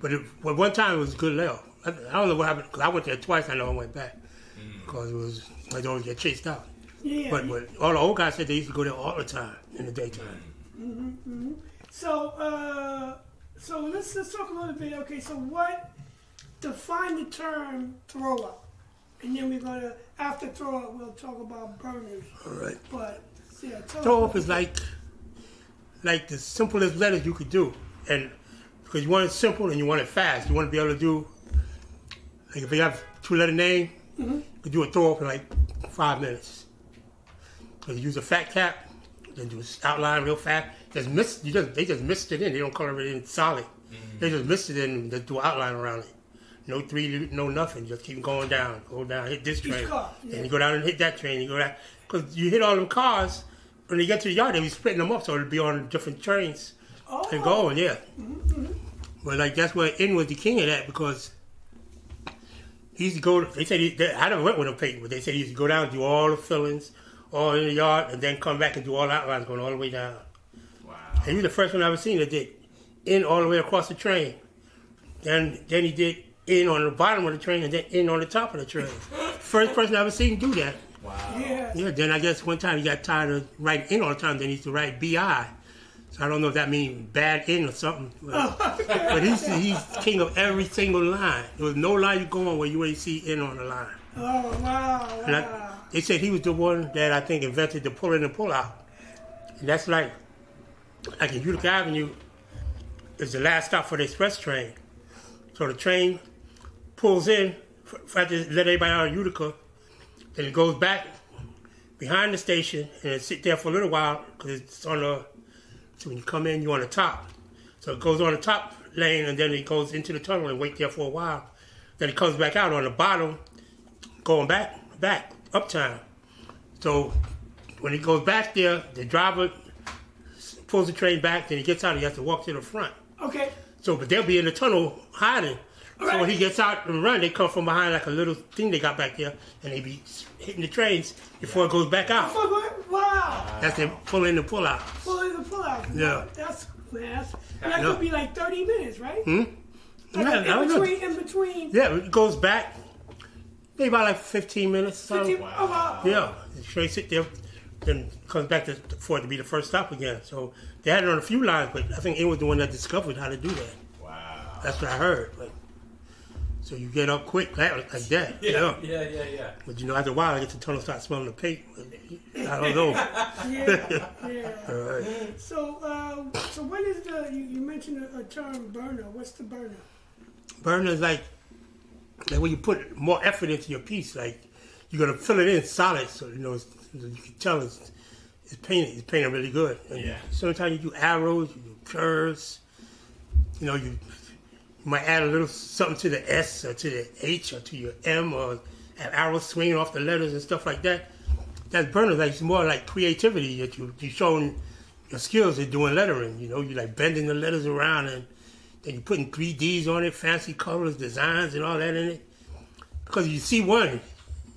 but, it, but one time it was a good layoff. I, I don't know what happened because I went there twice. I know I went back mm. because it was I always get chased out. yeah. But but all the old guys said they used to go there all the time in the daytime. Mm. Mm-hmm, mm-hmm. So, uh, so let's let's talk a little bit. Okay, so what define the term throw up, and then we're gonna after throw up we'll talk about burners. All right. But yeah, Throw up is like like the simplest letters you could do, and because you want it simple and you want it fast, you want to be able to do like if you have two letter name, mm-hmm. you could do a throw up in like five minutes. So you use a fat cap, then do an outline real fast. Just miss you just they just missed it in. They don't color it in solid. Mm-hmm. They just missed it in and just do an outline around it. No three, no nothing. Just keep going down, go down, hit this train, yeah. and you go down and hit that train. You go down because you hit all them cars. When you get to the yard, they be splitting them up so it'll be on different trains Oh, and going. Yeah, mm-hmm. but like that's where In was the king of that because he used to go. They said he, they, I never went with him painting, but they said he used to go down and do all the fillings, all in the yard, and then come back and do all the outlines going all the way down. Wow. And he was the first one I ever seen that did in all the way across the train. Then then he did in on the bottom of the train and then in on the top of the train. First person I ever seen do that. Wow. yeah. Yeah, then I guess one time he got tired of writing in all the time, then he used to write BI. So I don't know if that means bad in or something. But, oh. but he's, he's king of every single line. There was no line you go on where you ain't see in on the line. Oh wow, And I, they said he was the one that I think invented the pull in and pull out. And that's like, like in Utica Avenue is the last stop for the express train. So the train pulls in, f- f- to let everybody out of Utica, then it goes back behind the station and it sit there for a little while because it's on the, so when you come in, you're on the top. So it goes on the top lane and then it goes into the tunnel and wait there for a while. Then it comes back out on the bottom, going back, back, uptown. So when it goes back there, the driver pulls the train back, then he gets out, he has to walk to the front. Okay. So, but they'll be in the tunnel hiding. So when he gets out and run, they come from behind like a little thing they got back there, and they be hitting the trains before it goes back out. Wow. That's them pull in and pull out. Pull in the pull out. Yeah. That's man. That's, that Yeah. could be like thirty minutes, right? Hmm? Like Yeah, in don't know. between, in between. Yeah, it goes back maybe about like 15 minutes. So, 15, oh, wow. yeah, the train sit there, then comes back to, for it to be the first stop again. So they had it on a few lines, but I think it was the one that discovered how to do that. Wow. That's what I heard. But, so you get up quick like, like that. you know? Yeah, yeah, yeah. But you know, after a while, I get the tunnel, start smelling the paint. I don't know. Yeah, yeah. All right. So, uh, so what is the? You, you mentioned a, a term burner. What's the burner? Burner is like, like when you put more effort into your piece, like you're gonna fill it in solid, so you know it's, you can tell it's it's painted. It's painted really good. And Yeah. Sometimes you do arrows, you do curves. You know, you might add a little something to the S or to the H or to your M or have arrows swinging off the letters and stuff like that. That's burner. Like it's more like creativity that you you showing your skills in doing lettering. You know, you like bending the letters around and then you're putting 3Ds on it, fancy colors, designs, and all that in it. Because you see one,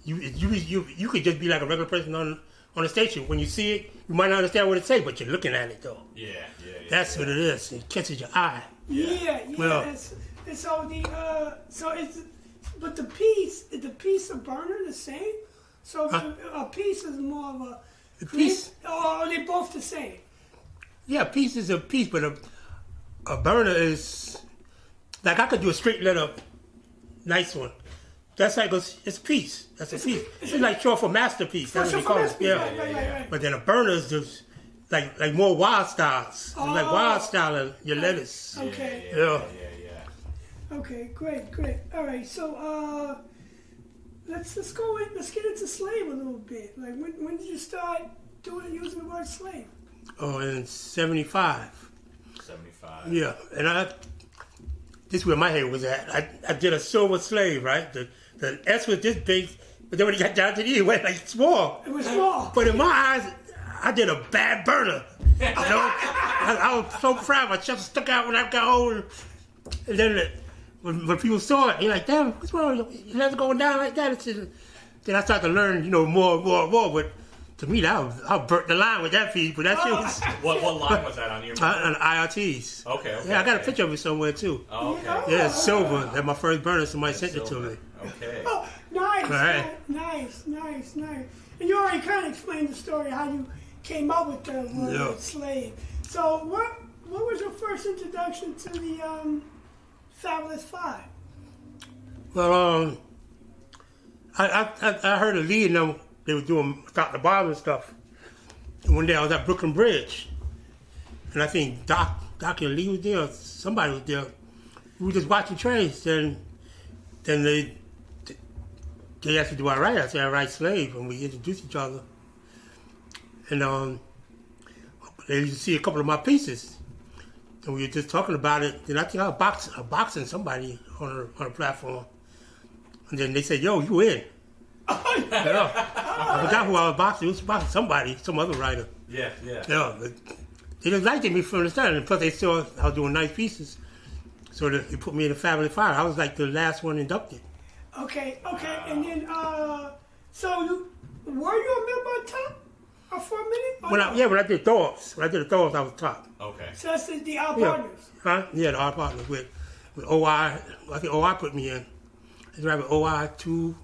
you you you you could just be like a regular person on on the station. When you see it, you might not understand what it say, but you're looking at it though. Yeah, yeah, yeah. That's what it is. It catches your eye. Yeah, yeah. Well- it's, and so the uh, so it's but the piece is the piece of burner the same. So Huh? a piece is more of a piece, Or are they both the same? yeah, piece is a piece, but a a burner is like I could do a straight letter, nice one. That's like a, it's piece. That's a piece. It's like short for masterpiece. That's what they call for it. Yeah. right, right, right. But then a burner is just like like more wild styles. Like Oh. wild style of your letters. Okay. Yeah, Yeah. yeah, yeah, yeah. Okay, great, great. All right, so uh, let's let's go in. Let's get into slave a little bit. Like when when did you start doing using the word slave? Oh, in '75. 75. Yeah, and I. This is where my head was at. I, I did a silver slave, right? The the S was this big, but then when it got down to the E, it went like small. It was small. But in my eyes, I did a bad burner. You know, I, I was so proud. My chest stuck out when I got home. And then it, when, when people saw it, they're like, damn, what's wrong? Your legs going down like that? It's just, then I started to learn, you know, more and more and more. But to me, that was, I burnt the line with that piece. But that shit was What what line was that on your? uh, on IRTs. Okay, okay. Yeah, I got a picture of it somewhere too. Oh, okay. Yeah. Yeah, it's silver. That my first burner. Somebody sent it to me. Okay. Oh, nice, Right. nice, nice, nice. And you already kind of explained the story how you came up with the word Yeah. slave. So what what was your first introduction to the um, Fabulous Five? Well, um, I I, I- heard a lead them. They were doing Dr. Bob and stuff. And one day I was at Brooklyn Bridge, and I think Doc Doc and Lee was there. or Somebody was there. We were just watching trains. Then then they they asked me, "Do I write?" I said, "I write slave," and we introduced each other. And um, they used to see a couple of my pieces, and we were just talking about it. Then I think I was boxing, I was boxing somebody on a, on a platform, and then they said, "Yo, you in?" yeah. I forgot who I was boxing. It was boxing somebody, some other writer. Yeah, yeah. Yeah, but they just liked me from the start, and plus they saw I was doing nice pieces, so they they put me in the family fire. I was like the last one inducted. Okay, okay, and then uh, so you were you a member of top uh, for a minute? Or When? I yeah, when I did throw-ups, when I did the throw-ups, I was top. Okay. So that's the, the our Yeah. partners. Huh? Yeah, the odd partners with with OI. I think OI put me in. I was with OI two.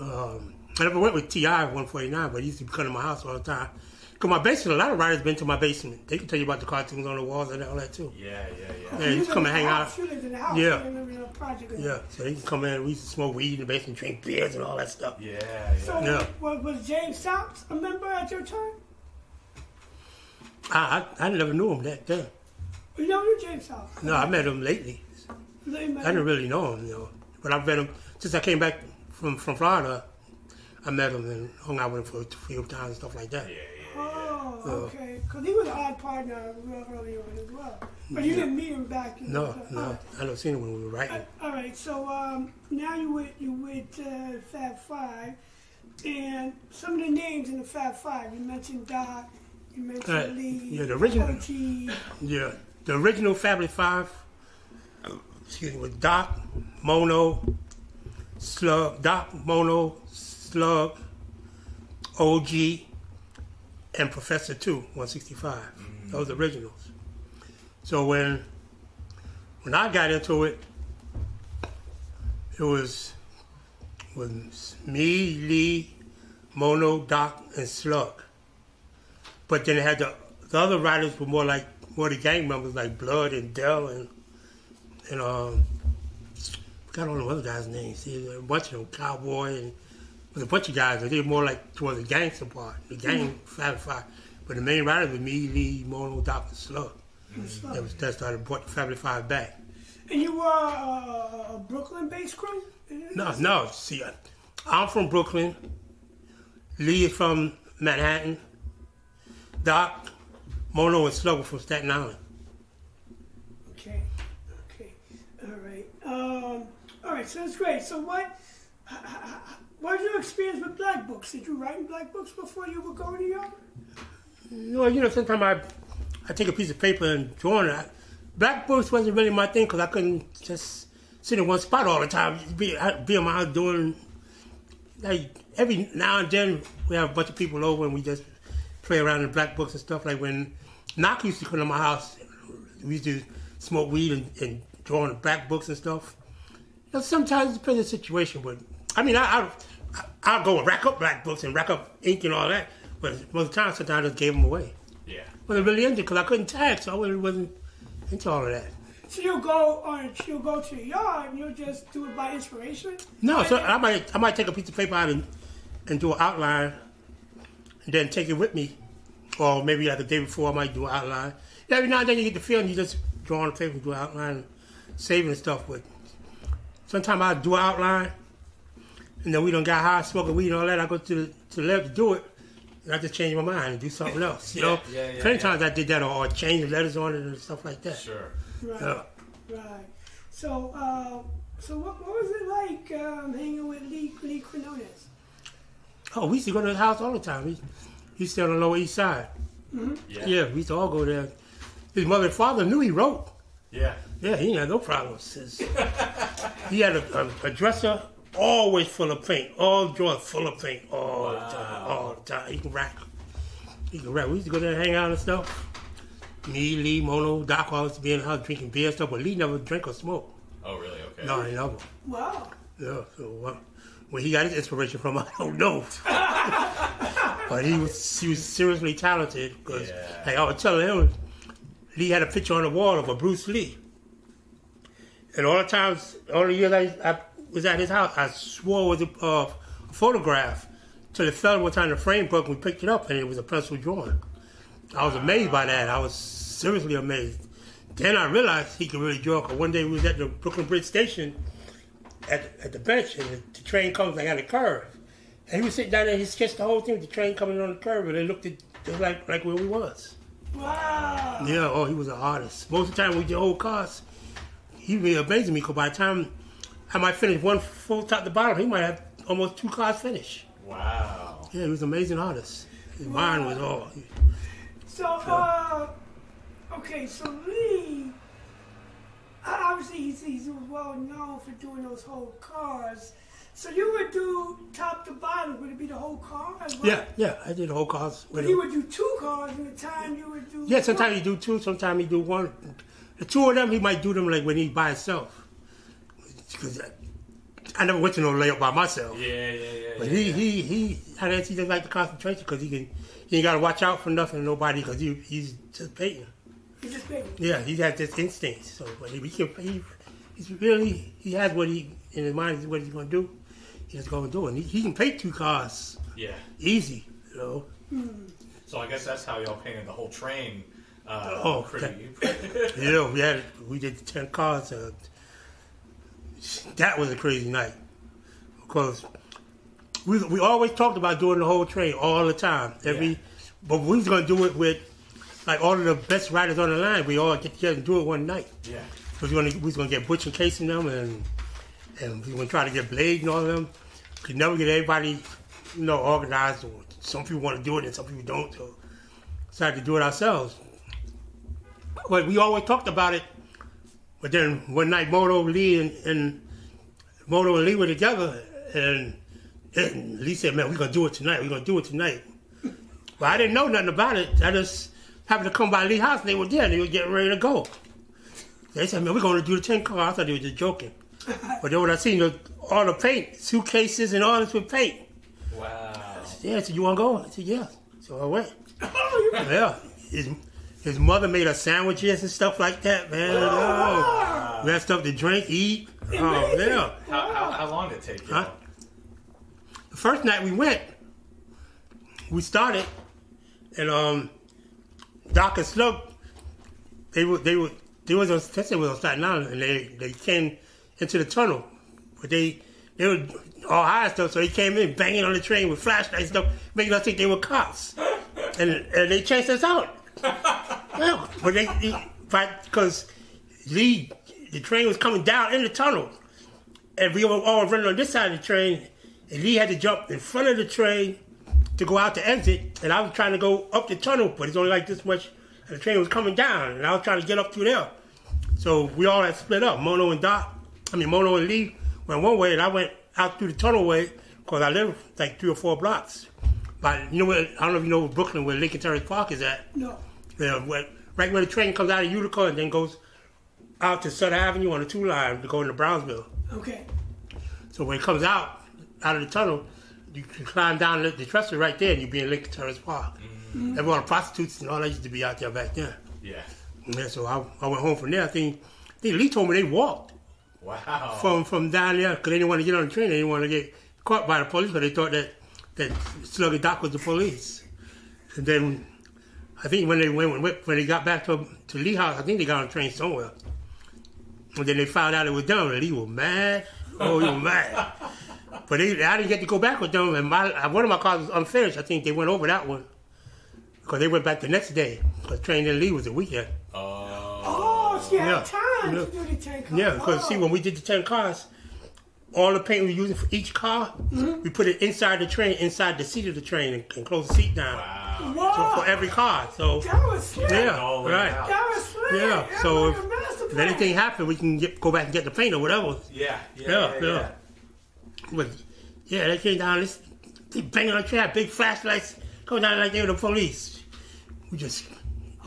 Um, I never went with TI one forty nine, but he used to come to my house all the time. Cause my basement, a lot of writers been to my basement. They can tell you about the cartoons on the walls and all that too. Yeah, yeah, yeah. Yeah, You he's come and hang house. out. You lived in the house. Yeah. You didn't live in a project. Yeah, so they can come in. We used to smoke weed in the basement, drink beers and all that stuff. Yeah, yeah. So Yeah. was, was James South a member at your time? I, I I never knew him that then. You never knew James South. No, I met him lately. You I didn't really know him, you know. But I've met him since I came back from from Florida. I met him and hung out with him for a few times and stuff like that. Yeah, yeah. Oh, Yeah. okay. Because he was an odd partner real early on as well. But you didn't meet him back. In No, the, no, I never seen him when we were writing. All right, so um, now you with you with uh, Fab Five, and some of the names in the Fab Five. You mentioned Doc, you mentioned Right. Lee, Yeah, the original- OG. Yeah, the original Fabulous Five, excuse me, was Doc, Mono, Slug, Doc, Mono, Slug, OG, and Professor Two, 165. Those originals. So when when I got into it, it was was me, Lee, Mono, Doc, and Slug. But then it had the, the other writers were more like more the gang members like Blood and Dell and and um forgot all the other guys' names. A bunch of them, Cowboy and a bunch of guys. They were more like towards the gangster part, the gang Fab Five. But the main writers were me, Lee, Mono, and Slug. That was that started brought the Fabulous Five back. And you were uh, a Brooklyn-based crew. No, no. See, I- I'm from Brooklyn. Lee is from Manhattan. Doc, Mono, and Slug were from Staten Island. Okay, okay, all right. Um, all right, so that's great. So what? What was your experience with black books? Did you write in black books before you were going to York? Well, you know, sometimes I, I take a piece of paper and draw it. Black books wasn't really my thing because I couldn't just sit in one spot all the time. Be, be in my house doing, like, every now and then we have a bunch of people over and we just play around in black books and stuff. Like when Noc used to come to my house, we used to smoke weed and, and draw on black books and stuff. You know, sometimes it depends on the situation, but I mean, I, I, I'll go and rack up black books and rack up ink and all that, but most of the time, sometimes I just gave them away. Yeah. Wasn't really into because I couldn't tag, so I really wasn't into all of that. So you'll go on, you'll go to the yard and you'll just do it by inspiration. No, so I might I might take a piece of paper out and, and do an outline, and then take it with me, or maybe like the day before I might do an outline. Every now and then you get the feeling you just draw on the paper and do an outline, saving stuff. But sometimes I do an outline, and then we don't got high smoking weed and all that. I go to the, to the left to do it, and I just change my mind and do something else. You know, Yeah, yeah, yeah, plenty yeah. times I did that, or, or change the letters on it and stuff like that. Sure. Right, Yeah. right. So, uh, so what, what was it like um, hanging with Lee, Lee Quinones? Oh, we used to go to his house all the time. He, he used to stay on the Lower East Side. Yeah. Yeah, we used to all go there. His mother and father knew he wrote. Yeah. Yeah, he had no problems. He had a, a, a dresser always full of paint, all drawers full of paint all the time, all the time. He can rap. He can rap. We used to go there and hang out and stuff. Me, Lee, Mono, Doc all used to be in the house drinking beer and stuff, but Lee never drank or smoked. Oh, really? Okay. No, he never. Wow. Yeah, so uh, where he got his inspiration from, I don't know. but he was he was seriously talented because, Yeah. like I was telling him, Lee had a picture on the wall of a Bruce Lee. And all the times, all the years I, I was at his house, I swore it was a, uh, a photograph. Till the fellow one time, the frame broke, and we picked it up, and it was a pencil drawing. I was amazed by that. I was seriously amazed. Then I realized he could really draw. Cause one day we was at the Brooklyn Bridge Station, at, at the bench, and the, the train comes like on a curve. And he was sitting down there, he sketched the whole thing with the train coming on the curve, and it looked at, just like, like where we was. Wow. Yeah, oh, he was an artist. Most of the time we did old cars, he really amazed me, because by the time I might finish one full top to bottom, he might have almost two cars finished. Wow. Yeah, he was an amazing artist. His mind was all. So, uh, okay, so Lee, obviously he's, he's well known for doing those whole cars. So you would do top to bottom, would it be the whole car well? Yeah, yeah, I did whole cars But He would do two cars in the time you would do. Yeah, sometimes he do two, sometimes he do one. The two of them, he might do them like when he by himself. Because I never went to no layup by myself. Yeah, yeah, yeah. But yeah, he, yeah. he, he, I guess he just like the concentration because he can, he ain't got to watch out for nothing or nobody because he, he's just painting. He's just big. Yeah, he has this instinct. So, but he, he, can, he, he's really, he has what he, in his mind, is what he's going to do. He's going to do it. And he, he can paint two cars Yeah. easy, you know. So I guess that's how y'all painted the whole train. Uh, Oh, pretty. You know, we had, we did 10 cars. Uh, that was a crazy night because we, we always talked about doing the whole train all the time. Every, Yeah. but we was gonna do it with like all of the best riders on the line. We all get together and do it one night. yeah. We was gonna we was gonna get Butch and Case in them and and we were gonna try to get Blade and all of them. Could never get everybody, you know, organized. Or some people want to do it and some people don't. So decided to do it ourselves. But we always talked about it. But then one night, Mono, Lee, and, and Mono and Lee were together, and, and Lee said, "Man, we're gonna do it tonight. We're gonna do it tonight." But I didn't know nothing about it. I just happened to come by Lee house, and they were there. and They were getting ready to go. They said, "Man, we're gonna do the ten car." I thought they were just joking. But then when I seen the, all the paint, suitcases and all this with paint, Wow. yeah, I said, "You want to go?" I said, "Yeah." So I went. Oh, Yeah, his his mother made us sandwiches and stuff like that, man. Oh, we had stuff to drink, eat. Oh yeah. How, how, how long did it take you? Huh? The first night we went, we started, and um, Doc and Slug, they were they were they was on they was on Staten Island, and they they came into the tunnel, but they they were all high and stuff, so they came in banging on the train with flashlights and stuff, making us think they were cops, and and they chased us out. Yeah, but they because Lee the train was coming down in the tunnel and we were all running on this side of the train, and Lee had to jump in front of the train to go out the exit, and I was trying to go up the tunnel, but it's only like this much, and the train was coming down, and I was trying to get up through there. So we all had split up. Mono and Doc, I mean Mono and Lee went one way, and I went out through the tunnel way because I live like three or four blocks. But you know what? I don't know if you know Brooklyn where Lincoln Terrace Park is at. No. Yeah, where, right where the train comes out of Utica and then goes out to Sutter Avenue on the two line to go into Brownsville. Okay. So when it comes out out of the tunnel, you can climb down the, the trestle right there, and you be in Lincoln Terrace Park. Mm-hmm. Everyone, prostitutes and all that used to be out there back then. Yeah. Yeah, so I, I went home from there. I think, I think Lee told me they walked Wow. from from down there because they didn't want to get on the train. They didn't want to get caught by the police because they thought that that Slug and Doc was the police. And then I think when they went when, when they got back to to Lee House, I think they got on the train somewhere. And then they found out it was them, and he was mad. Oh, he was mad. But they, I didn't get to go back with them, and my uh, one of my cars was unfinished. I think they went over that one because they went back the next day. Because train didn't leave was the weekend. Oh. Oh, so you Yeah. had time Yeah. to do the ten cars. Yeah, because oh. see, when we did the ten cars, all the paint we were using for each car, mm-hmm. we put it inside the train, inside the seat of the train, and, and close the seat down Wow. Whoa, so for every car. So that was slick. yeah, all laid right. That was slick. Yeah, That so was if, if anything happened, we can get, go back and get the paint or whatever. Yeah. Yeah. Yeah, Yeah. yeah. yeah. But yeah, they came down. This, they banging on the train, big flashlights coming down like they were the police. We just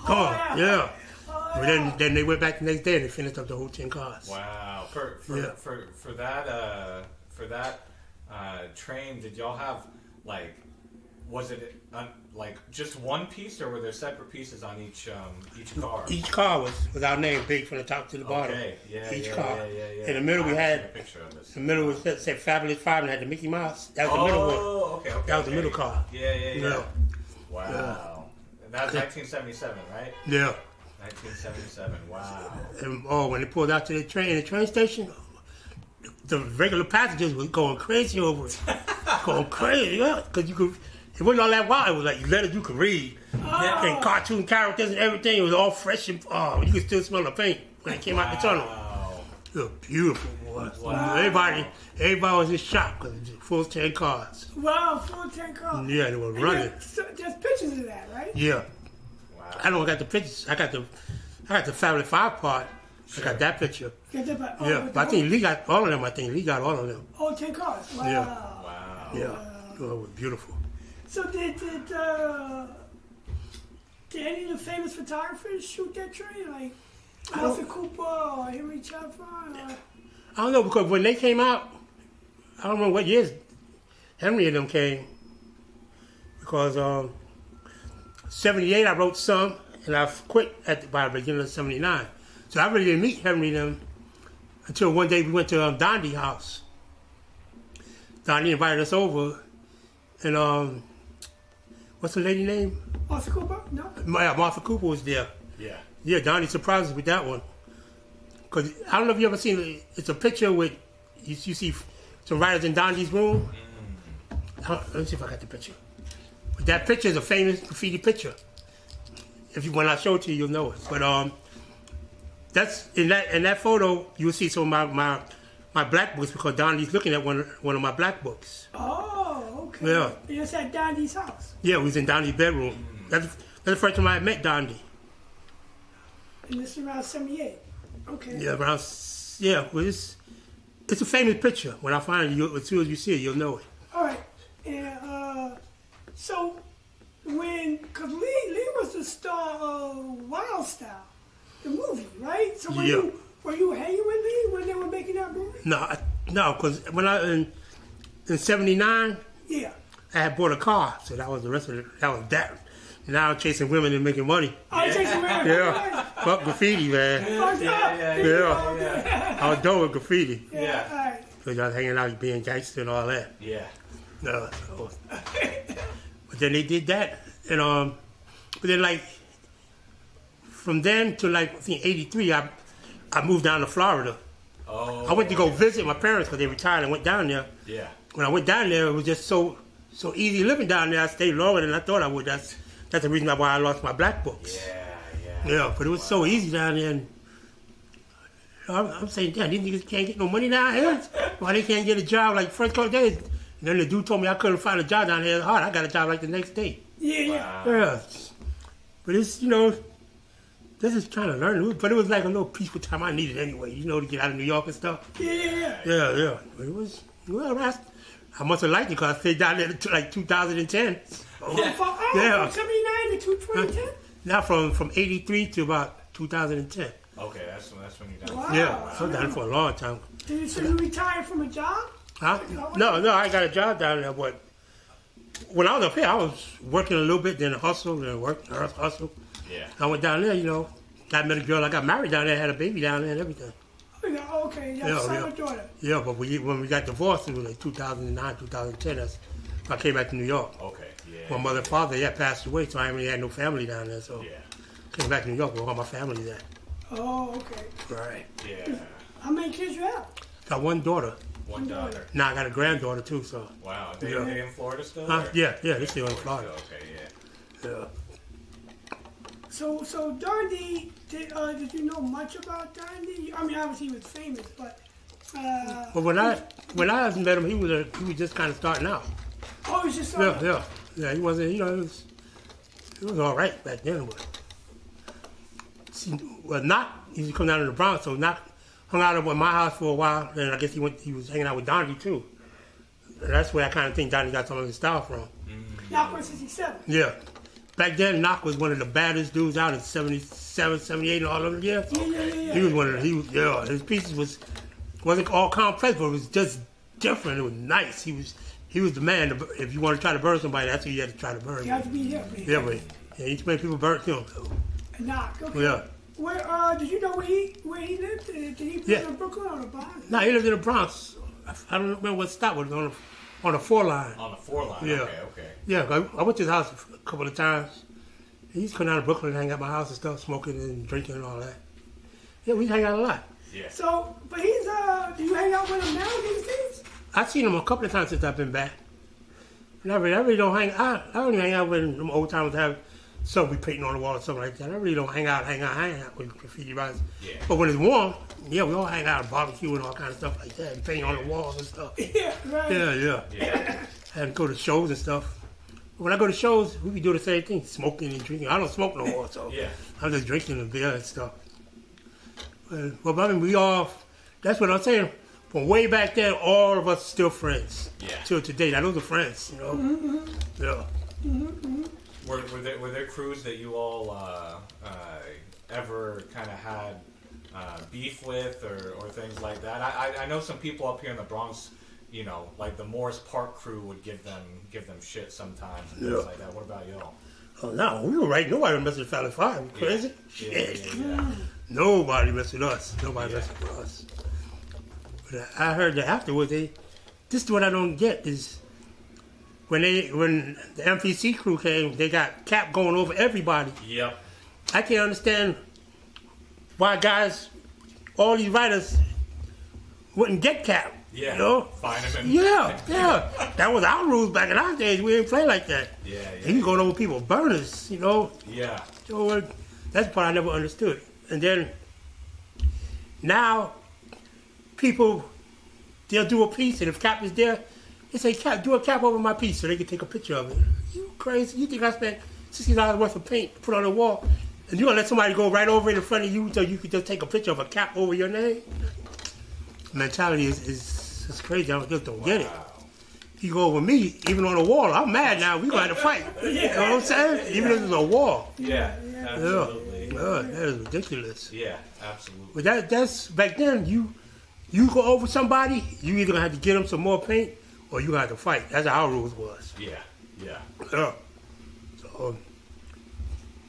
gone. yeah. yeah. Oh, But then, then they went back the next day and they finished up the whole ten cars. Wow. For for Yeah. for, for that uh for that uh train, did y'all have like was it uh, like just one piece or were there separate pieces on each um each car? Each car was with our name big from the top to the bottom. Okay. Yeah. Each yeah, car. Yeah, yeah, yeah. In the middle we I've had- a picture of this. The middle was said, said Fabulous Five and had the Mickey Mouse. That was the middle one. Oh, okay, okay. That was the middle car. Yeah, yeah, yeah. Yeah. Wow. And was 1977, right? Yeah. 1977. Wow. And oh, when they pulled out to the train, the train station, the regular passengers was going crazy over it. going crazy, yeah. Because you could, it wasn't all that wild. It was like letters you could read. Oh. And cartoon characters and everything. It was all fresh and, oh, you could still smell the paint when it came out the tunnel. It was beautiful, boy. Wow. Everybody, everybody was in shock because it was full 10 cars. Wow, full ten cars. Mm, yeah, they were And running. There's, there's pictures of that, right? Yeah. Wow. I don't got the pictures. I got the, I got the Fabulous Five part. I got that picture. Get that by, oh, Yeah, but I think Lee got all of them. I think Lee got all of them. whole ten cars. Wow. Yeah. Wow. Yeah, oh, it was beautiful. So did did uh, did any of the famous photographers shoot that tree? like Martha Cooper or Henry? Or, I don't know because when they came out, I don't remember what years Henry and them came because um, '78 I wrote some and I quit at the, by the beginning of '79. So I really didn't meet Henry and them until one day we went to um, Dondi house. Dondi invited us over, and um, what's the lady name? Martha Cooper? No. Ma- Martha Cooper was there. Yeah. Yeah, Dondi surprised us with that one. Cause I don't know if you ever seen it. It's a picture with you, you see some writers in Dondi's room. Uh, Let me see if I got the picture. But that picture is a famous graffiti picture. If you when I show it to you, you'll know it. But um, that's in that in that photo you'll see some of my my, my black books because Dondi's looking at one one of my black books. Oh, okay. Yeah. And it's at Dondi's house. Yeah, it was in Dondi's bedroom. That's that's the first time I met Donnie. And this is around 78. Okay. Yeah, around yeah, well, it's it's a famous picture. When I find it, you, as soon as you see it, you'll know it. All right. And uh, so when, because Lee, Lee was the star of Wild Style, the movie, right? So were, Yeah. you, were you hanging with Lee when they making that movie? No, I, no, because when I in in '79, Yeah. I had bought a car, so that was the rest of it. That was that. Now I'm chasing women and making money. Oh, yeah. Jason Mary. Yeah, fuck graffiti, man. Fuck Yeah, yeah. yeah, Yeah, I was done with graffiti Yeah. Yeah. All right. because I was hanging out, being gangster and all that. Yeah. No, so- but then they did that, and um, but then like from then to like I think '83, I I moved down to Florida. Oh. I went to go visit my parents because they retired and went down there. Yeah. When I went down there, it was just so so easy living down there. I stayed longer than I thought I would. That's that's the reason why I lost my black books. Yeah. Yeah. Yeah, but it was so easy down there. And I'm, I'm saying, damn, these niggas can't get no money down here. Why they can't get a job like first couple days? And then the dude told me I couldn't find a job down here. It's hard. I got a job like the next day. Yeah, yeah. Wow. Yeah, but it's you know, this is trying to learn. But it was like a little peaceful time I needed anyway. You know, to get out of New York and stuff. Yeah, yeah, yeah. Yeah, yeah. But it was well. I, I must have liked it because I stayed down there until like 2010. Oh, from, oh, Yeah. from 79 to 2010? Now from from 83 to about 2010. Okay, that's that's when you done. Wow. Yeah, so I was down for a long time. Did you, so you retired from a job? Huh? No, no, I got a job down there. But when I was up here, I was working a little bit, then hustle, then work, hustle. Yeah. I went down there, you know. I met a girl. I got married down there, had a baby down there, and everything. Oh, yeah, okay. You have Yeah, son yeah. daughter. Yeah, but we, when we got divorced, it was like 2009, 2010. That's, I came back to New York. Okay. Yeah. My mother and father, yeah, passed away, so I really had no family down there. So Yeah. came back to New York with all my family there. Oh, okay. Right. Yeah. How many kids you have? Got one daughter. One daughter. Now I got a granddaughter too. So Wow. They, Yeah. they in Florida still? huh? yeah, yeah, they still in oh, Florida. Okay. Yeah. Yeah. So, so Dondi, did, uh, did you know much about Dondi? I mean, obviously he was famous, but uh, But when I when I met him, he was a, he was just kind of starting out. oh, it's just Yeah, yeah, yeah. He wasn't, you know, it was, it was all right back then. But see, well, Noc he to come down to the Bronx, so Noc hung out at my house for a while. and I guess he went, he was hanging out with Dondi too. And that's where I kind of think Dondi got some of his style from. Noc 167. Yeah. Back then, Noc was one of the baddest dudes out in 77, 78, and all of them years. Yeah, yeah, yeah, He was one of the, he was, yeah, his pieces was, wasn't all complex, but it was just different. It was nice. He was, he was the man. to- If you want to try to burn somebody, that's who you had to try to burn. You have to be here. Yeah, but yeah, each man people burnt him. Noc. Okay. Yeah. Where uh, did you know where he where he lived? Did did he live Yeah. in Brooklyn or the Bronx? Now he lived in the Bronx. I- I don't remember what stop was on the, on the four line. On the four line. Yeah. Okay. Okay. Yeah, I, I went to his house a couple of times. He used to come down to Brooklyn and hang out at my house and stuff, smoking and drinking and all that. Yeah, we hang out a lot. Yeah. So, but he's uh, do you hang out with him now these days? I've seen him a couple of times since I've been back. And I really, I really don't hang I, I don't even hang out with them old timers that have something we painting on the wall or something like that. I really don't hang out, hang out, hang out with graffiti writers. Yeah. But when it's warm, yeah, we all hang out, barbecue and all kind of stuff like that, and paint on the walls and stuff. Yeah, right. Yeah, yeah. Yeah. And go to shows and stuff. When I go to shows, we be doing the same thing, smoking and drinking. I don't smoke no more, so Yeah. I'm just drinking and beer and stuff. But, well, I mean, we all, that's what I'm saying. From way back then, all of us still friends. Yeah. Till today. Now, those are friends, you know? Mm-hmm, mm-hmm. Yeah. Mm-hmm, Were, were there were there crews that you all uh, uh, ever kind of had uh, beef with or, or things like that? I, I I know some people up here in the Bronx you know, like the Morris Park crew would give them give them shit sometimes and Yeah. things like that. What about y'all? Oh, no, we were right. Nobody messed with Fabulous Five. You crazy? Yeah, Shit. yeah, yeah. Nobody messed with us. Nobody Yeah. messed with us. But I I heard that afterwards, they, this is what I don't get is when they when the MPC crew came, they got cap going over everybody. Yep. I can't understand why guys, all these writers, wouldn't get cap. Yeah. You know? Find him in. Yeah, yeah. That was our rules back in our days. We didn't play like that. Yeah, And yeah. you going over people burners, you know. Yeah. So uh, that's the part I never understood. And then now people they'll do a piece, and if Cap is there, they say, "Cap, do a cap over my piece," so they can take a picture of it. You crazy? You think I spent sixty dollars worth of paint to put on a wall, and you gonna let somebody go right over it in front of you so you could just take a picture of a cap over your name? Mentality is is, is crazy. I just don't get it. Wow. You go over me, even on a wall. I'm mad now. We gonna have to fight. You know what I'm saying? Even if it's a wall. Yeah. Yeah, Absolutely. yeah, that is ridiculous. Yeah. Absolutely. But that that's back then. You you go over somebody, you either gonna have to get them some more paint or you have to fight. That's how our rules was. Yeah. Yeah. Yeah. So,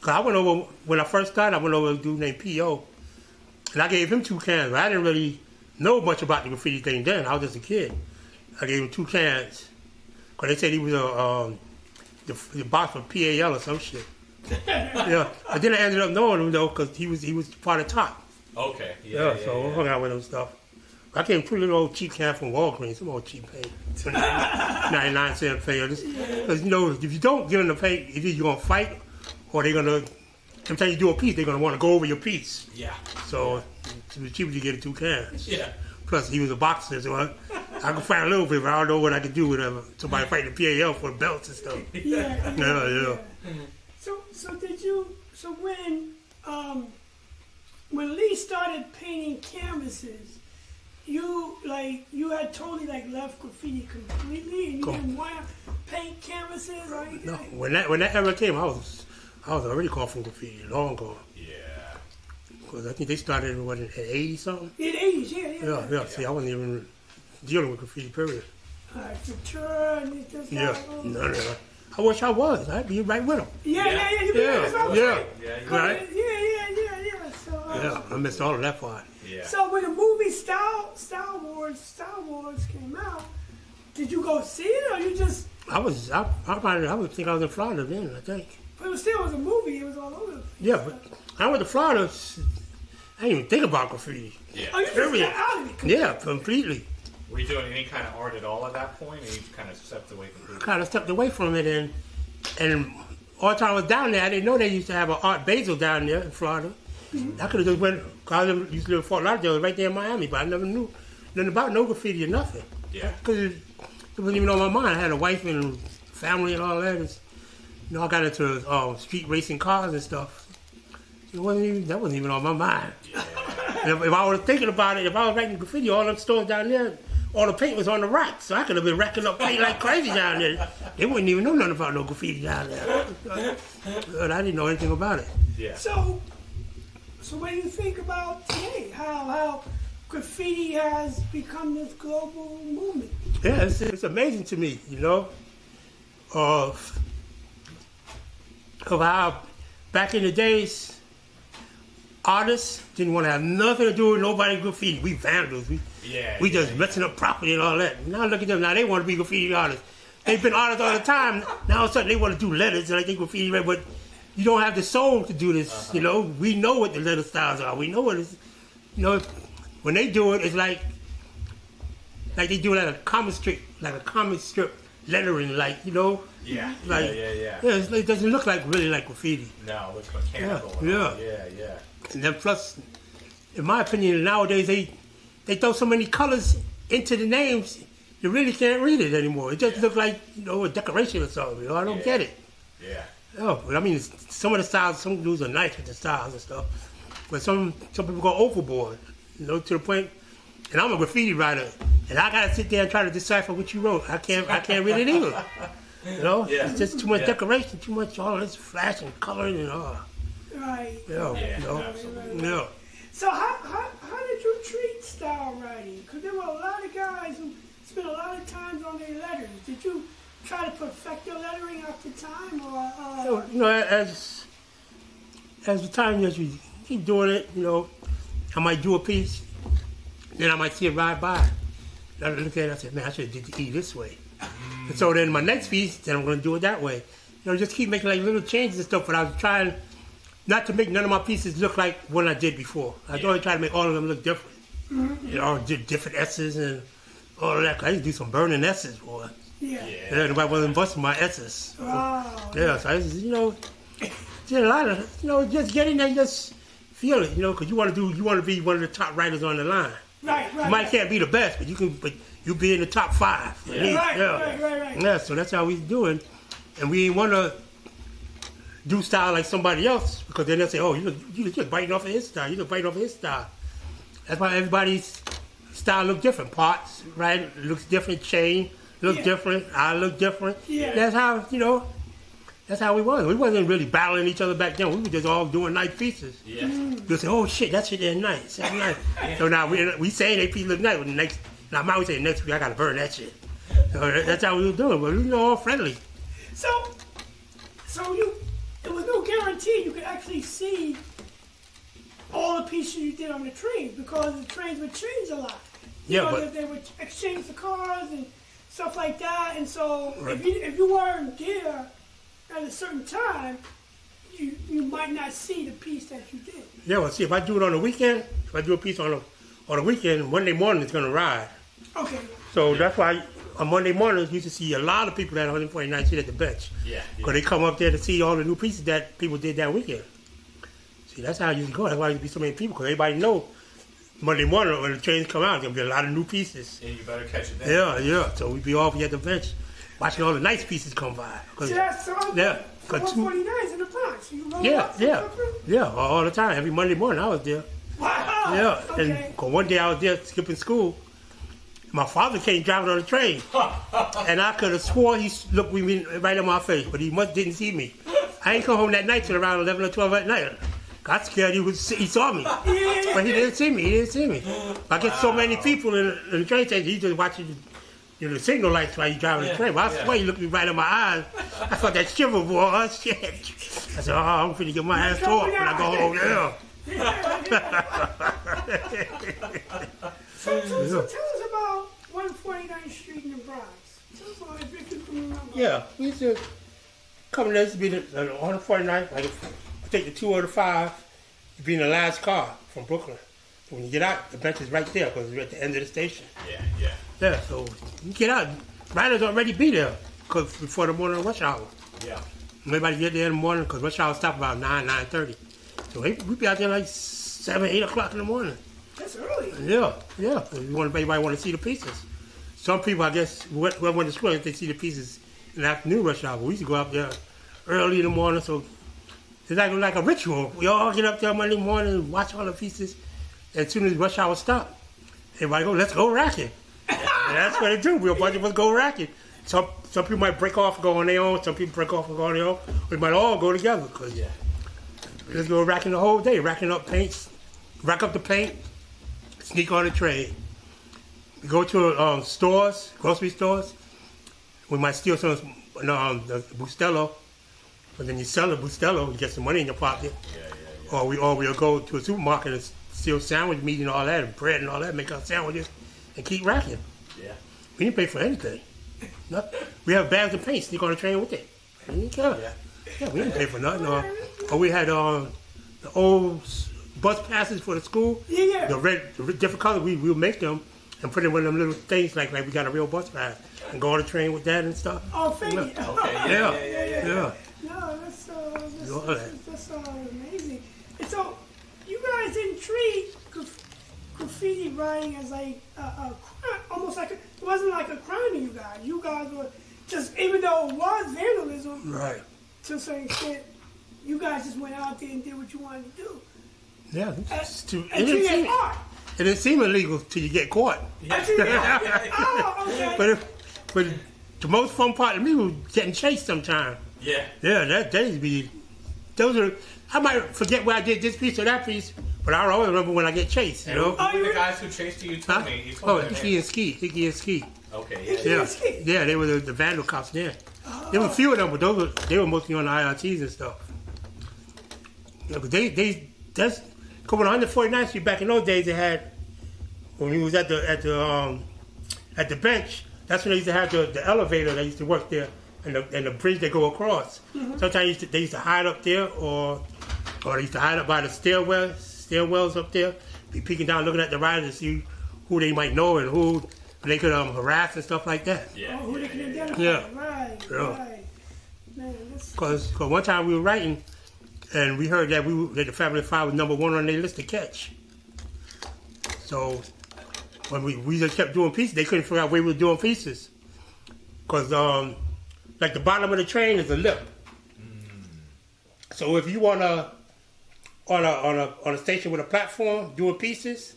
cause I went over when I first started. I went over to a dude named Po, and I gave him two cans. But I didn't really know much about the graffiti thing then. I was just a kid. I gave him two cans. Cause they said he was a um, the, the boss for PAL or some shit. yeah. I then I ended up knowing him though, cause he was he was part of top. Okay. Yeah, Yeah. yeah, so I yeah. hung out with him stuff. I came two little old cheap cans from Walgreens, some old cheap paint. 99 cent paint. Because, you know, if you don't give them the paint, either you're going to fight or they're going to, every time you do a piece, they're going to want to go over your piece. Yeah. So it was cheaper to get two cans. Yeah. Plus, he was a boxer, so I, I could fight a little bit, but I don't know what I could do with him. Somebody fighting the PAL for belts and stuff. Yeah, Yeah, yeah. So, so did you? So when, um, when Lee started painting canvases, you like you had totally like left graffiti completely, and you Com- didn't want to paint canvases or anything. No, when that when that era came, I was I was already called from graffiti long ago. Yeah. Because I think they started in what in eighty something. In eighties, yeah, yeah. Yeah, yeah. See, I wasn't even dealing with graffiti. Period. Like Futura and this, Yeah, that, all- no, no. I wish I was. I'd be right with them. Yeah, Yeah. yeah, yeah. Yeah, that's what I'm yeah. saying. Yeah. Come Right. Yeah, yeah, yeah, yeah. So, uh, Yeah, I missed all of that part. Yeah. So when the movie Star Star Wars Star Wars came out, did you go see it or you just? I was, I, I probably, I would think I was in Florida then. I think. But it was still was a movie. It was all over. the- Yeah, but I went to Florida. I didn't even think about graffiti. Yeah. Oh, you just Period. got out of it. Yeah, completely. Were you doing any kind of art at all at that point, or you kind of stepped away completely? Kind of stepped away from it, and and all the time I was down there, I didn't know they used to have an Art Basel down there in Florida. I could have just went. Cause I used to live in Fort Lauderdale, right there in Miami, but I never knew nothing about no graffiti or nothing. Yeah. Because it, it wasn't even on my mind. I had a wife and family and all that. It's, you know, I got into uh, street racing cars and stuff. It wasn't even that wasn't even on my mind. And if, if I was thinking about it, if I was writing graffiti, all them stores down there, all the paint was on the rocks, so I could have been racking up paint like crazy down there. They wouldn't even know nothing about no graffiti down there. But I didn't know anything about it. Yeah. So, so what do you think about today? How how graffiti has become this global movement? Yeah, it's, it's amazing to me, you know, of of how back in the days, artists didn't want to have nothing to do with nobody graffiti. We vandals, we Yeah, we just yeah, messing up property and all that. Now look at them, now they want to be graffiti artists. They've been artists all the time. Now all of a sudden they want to do letters and I think graffiti, right? But you don't have the soul to do this. You uh-huh. know, we know what the letter styles are. We know what it's. You know, when they do it, it's like like they do like a comic strip, like a comic strip lettering, like you know, Yeah. like yeah, yeah, yeah. yeah it's, it doesn't look like really like graffiti. No, it looks mechanical. Yeah, yeah. Yeah, yeah. And then plus, in my opinion, nowadays they they throw so many colors into the names, you really can't read it anymore. It just Yeah. looks like you know a decoration or something. You know, I don't Yeah. get it. Yeah. Oh, but I mean, some of the styles, some dudes are nice with the styles and stuff, but some some people go overboard. You know, to the point. And I'm a graffiti writer, and I gotta sit there and try to decipher what you wrote. I can't I can't read it either. You know, Yeah. it's just too much Yeah. decoration, too much all this flash and coloring and all. Right. Yeah, Yeah, you know, absolutely. yeah. So how, how, how did you treat style writing? Because there were a lot of guys who spent a lot of time on their letters. Did you try to perfect your lettering after time, or uh, So, you know, as as the time as you keep doing it, you know, I might do a piece, then I might see it ride by. And I look at it, I said, man, I should have did the E this way. And so then my next piece, then I'm going to do it that way. You know, just keep making like little changes and stuff. But I was trying not to make none of my pieces look like what I did before. I was always trying to make all of them look different. You know, did different S's and all of that. I used to do some burning S's, boy. Yeah? Yeah, nobody wasn't busting my S's. Wow. Yeah, so I just, you know, did a lot of, you know, just get in there and just feel it, you know, because you want to do, you want to be one of the top writers on the line. Right, right. You might can't be the best, but you can, but you be in the top five. Yeah. Right, yeah. right, right, right. Yeah, so that's how we doing, and we want to do style like somebody else because then they'll say, oh, you you you're biting off of his style, you look biting off of his style. That's why everybody's style look different. Parts, right, looks different. Chain look Yeah. different. I look different. Yeah. That's how you know. That's how we was. We wasn't really battling each other back then. We were just all doing nice pieces. Yeah. You'll say, "Oh shit, that shit is nice." That's nice. So now we we saying they piece look nice. But the next, now I would say next week I gotta burn that shit. So that's how we were doing. But we were all friendly. So, so you, there was no guarantee you could actually see all the pieces you did on the trains because the trains would change a lot. You Yeah, know, but- they, they would exchange the cars and stuff like that. And so, Right. if you if you weren't there at a certain time, you you might not see the piece that you did. Yeah. Well, see, if I do it on the weekend, if I do a piece on a on a weekend, Monday morning it's gonna ride. Okay. So that's why on Monday mornings you used to see a lot of people at 149th Street at the bench. Yeah. Because they come up there to see all the new pieces that people did that weekend. See, that's how you used to go. That's why there used to be so many people, because everybody know Monday morning when the trains come out, there'll be a lot of new pieces. And you better catch it then. Yeah, yeah. So we'd be all at the bench watching all the nice pieces come by. 'Cause- So that's so Yeah, So got two- 149 in the Bronx. You yeah, yeah, Brooklyn? yeah, all all the time. Every Monday morning I was there. Wow. Yeah, Okay. and 'cause one day I was there skipping school. My father came driving on the train, and I could have swore he looked with me right in my face, but he must didn't see me. I ain't come home that night till around eleven or twelve at night. Got scared he was he saw me, but he didn't see me. He didn't see me. I get so many people in, the- in the train station. He just watching. You know, the signal lights while you driving Yeah, the train. But I yeah. swear he looked me right in my eyes. I felt that shiver, boy. Oh, shit. I said, oh, I'm finna get my ass tore when I go home. Yeah. So, so, so tell us about 149th Street in the Bronx. Tell us about if if you can remember. Yeah, we used to come there to be the, the 149th, like if I take the 205, you'd be in the last car from Brooklyn. So when you get out, the bench is right there because we're at the end of the station. Yeah. Yeah. Yeah, so you get out, riders already be there cause before the morning rush hour. Yeah. Everybody get there in the morning because rush hour stop about 9, 9.30. So we we be out there like 7, 8 o'clock in the morning. That's early. Yeah, yeah. We want everybody want to see the pieces. Some people, I guess, who who went to school, if they see the pieces in the afternoon rush hour. We used to go out there early in the morning, so it's like like a ritual. We all get up there Monday morning and watch all the pieces. As soon as rush hour stop, everybody go, let's go racking. and that's what they do. We'll bunch of us go racking. Some some people might break off and go on their own. Some people break off and go on their own. We might all go together because Yeah. Let's go racking the whole day, racking up paints, rack up the paint, sneak on the train. We go to um, stores, grocery stores. We might steal some um, the Bustelo, but then you sell a Bustelo, you get some money in your pocket. Yeah. Yeah. Or we or we'll go to a supermarket and steal sandwich meat and all that, and bread and all that, make our sandwiches, and keep racking. Yeah. We didn't pay for anything. Nothing. We have bags of paint, sneak on the train with it. We didn't care. Yeah. Yeah, we didn't pay for nothing. Or, or we had um, the old bus passes for the school. Yeah, yeah. The red, the different colors. We we'll make them and put in one of them little things like like we got a real bus pass and go on the train with that and stuff. Oh, thank you. Okay. Yeah, Yeah. Yeah. Yeah. yeah. No, that's, uh, that's, that's, that. that's, uh, amazing. And so, you guys didn't treat graf- graffiti writing as like a, a crime, almost like a, it wasn't like a crime to you guys. You guys were just, even though it was vandalism Right. to a certain extent, you guys just went out there and did what you wanted to do. Yeah. And, It's too, it, and didn't treated seem, it art. it didn't seem illegal till you get caught. It art. Oh, okay. But if, but the most fun part of me was getting chased sometimes. Yeah. Yeah, that days be those are. I might forget where I did this piece or that piece, but but I always remember when I get chased. You And know. who who were the guys who chased you? You told Huh? me. You told Oh, me. their Hickey names. and Ski, Hickey and Ski. Okay, yeah. Yeah, Ski. yeah, they were the, the vandal cops there. There were a few of them, but those were, they were mostly on the IRTs and stuff. Yeah, but they they that's coming on 149th Street back in those days. They had when he was at the at the um at the bench. That's when they used to have the, the elevator that used to work there and the and the bridge they go across. Sometimes they used to, they used to hide up there, or or they used to hide up by the stairwell stairwells up there, be peeking down, looking at the riders to see who they might know and who they could um, harass and stuff like that. Yeah, Oh, who yeah, they can yeah, yeah. identify. Yeah. Right, Yeah. right. Man, that's, Cause, 'cause one time we were writing, and we heard that we were- that the Fabulous Five was number one on their list to catch. So when we we just kept doing pieces, they couldn't figure out where we were doing pieces. Cause um, like the bottom of the train is a lip. So if you wanna on a on a on a station with a platform doing pieces,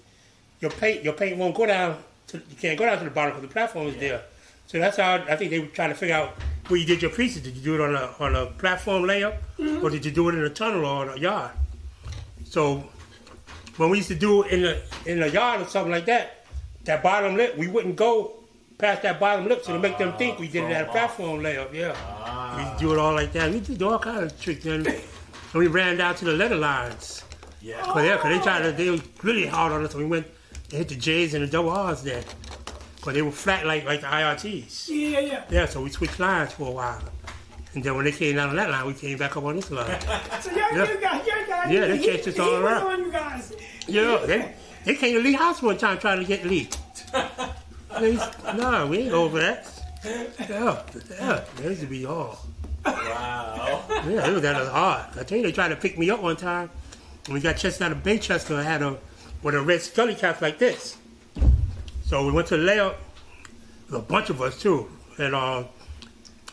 your paint your paint won't go down. To, you can't go down to the bottom because the platform is there. So that's how I think they were trying to figure out where you did your pieces. Did you do it on a on a platform layup, mm-hmm. or did you do it in a tunnel or in a yard? So when we used to do it in a in a yard or something like that, that bottom lip we wouldn't go past that bottom lip so to make them think we did it at a platform layup. Yeah, Ah. we do it all like that. We do all kinds of tricks. And and we ran down to the letter lines. Yeah. But yeah, 'cause they tried to, they was really hard on us. We went, they hit the J's and the double R's there. But they were flat like like the IRTs. yeah, yeah. Yeah, so we switched lines for a while. And then when they came down on that line, we came back up on this line. So y'all, Yeah. you guys, you guys, Yeah, they he, chased us all around. on you guys. Yeah, they, they came to Lee House one time trying to get Lee. No, we ain't over that. Yeah, yeah, they used to be hard. Wow. Yeah, it was that was hard. I tell you, they tried to pick me up one time. When we got chased out of Baychester, I had a with a red scully cap like this. So we went to the layup. There a bunch of us too, and um,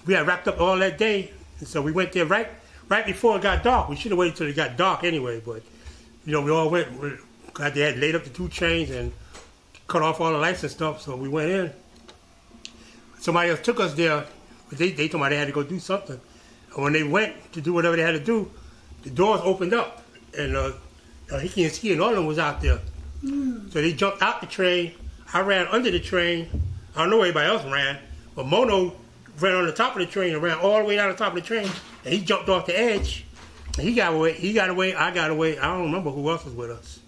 we had wrapped up all that day. And so we went there right right before it got dark. We should have waited till it got dark anyway, but you know we all went. We, got they had laid up the two chains, and cut off all the lights and stuff. So we went in. Somebody else took us there, but they they told me they had to go do something. And when they went to do whatever they had to do, the doors opened up, and uh, uh, Hickey and Ski and all of them was out there. So they jumped out the train. I ran under the train. I don't know where anybody else ran, but Mono ran on the top of the train and ran all the way down the top of the train. And he jumped off the edge. And he got away. He got away. I got away. I don't remember who else was with us.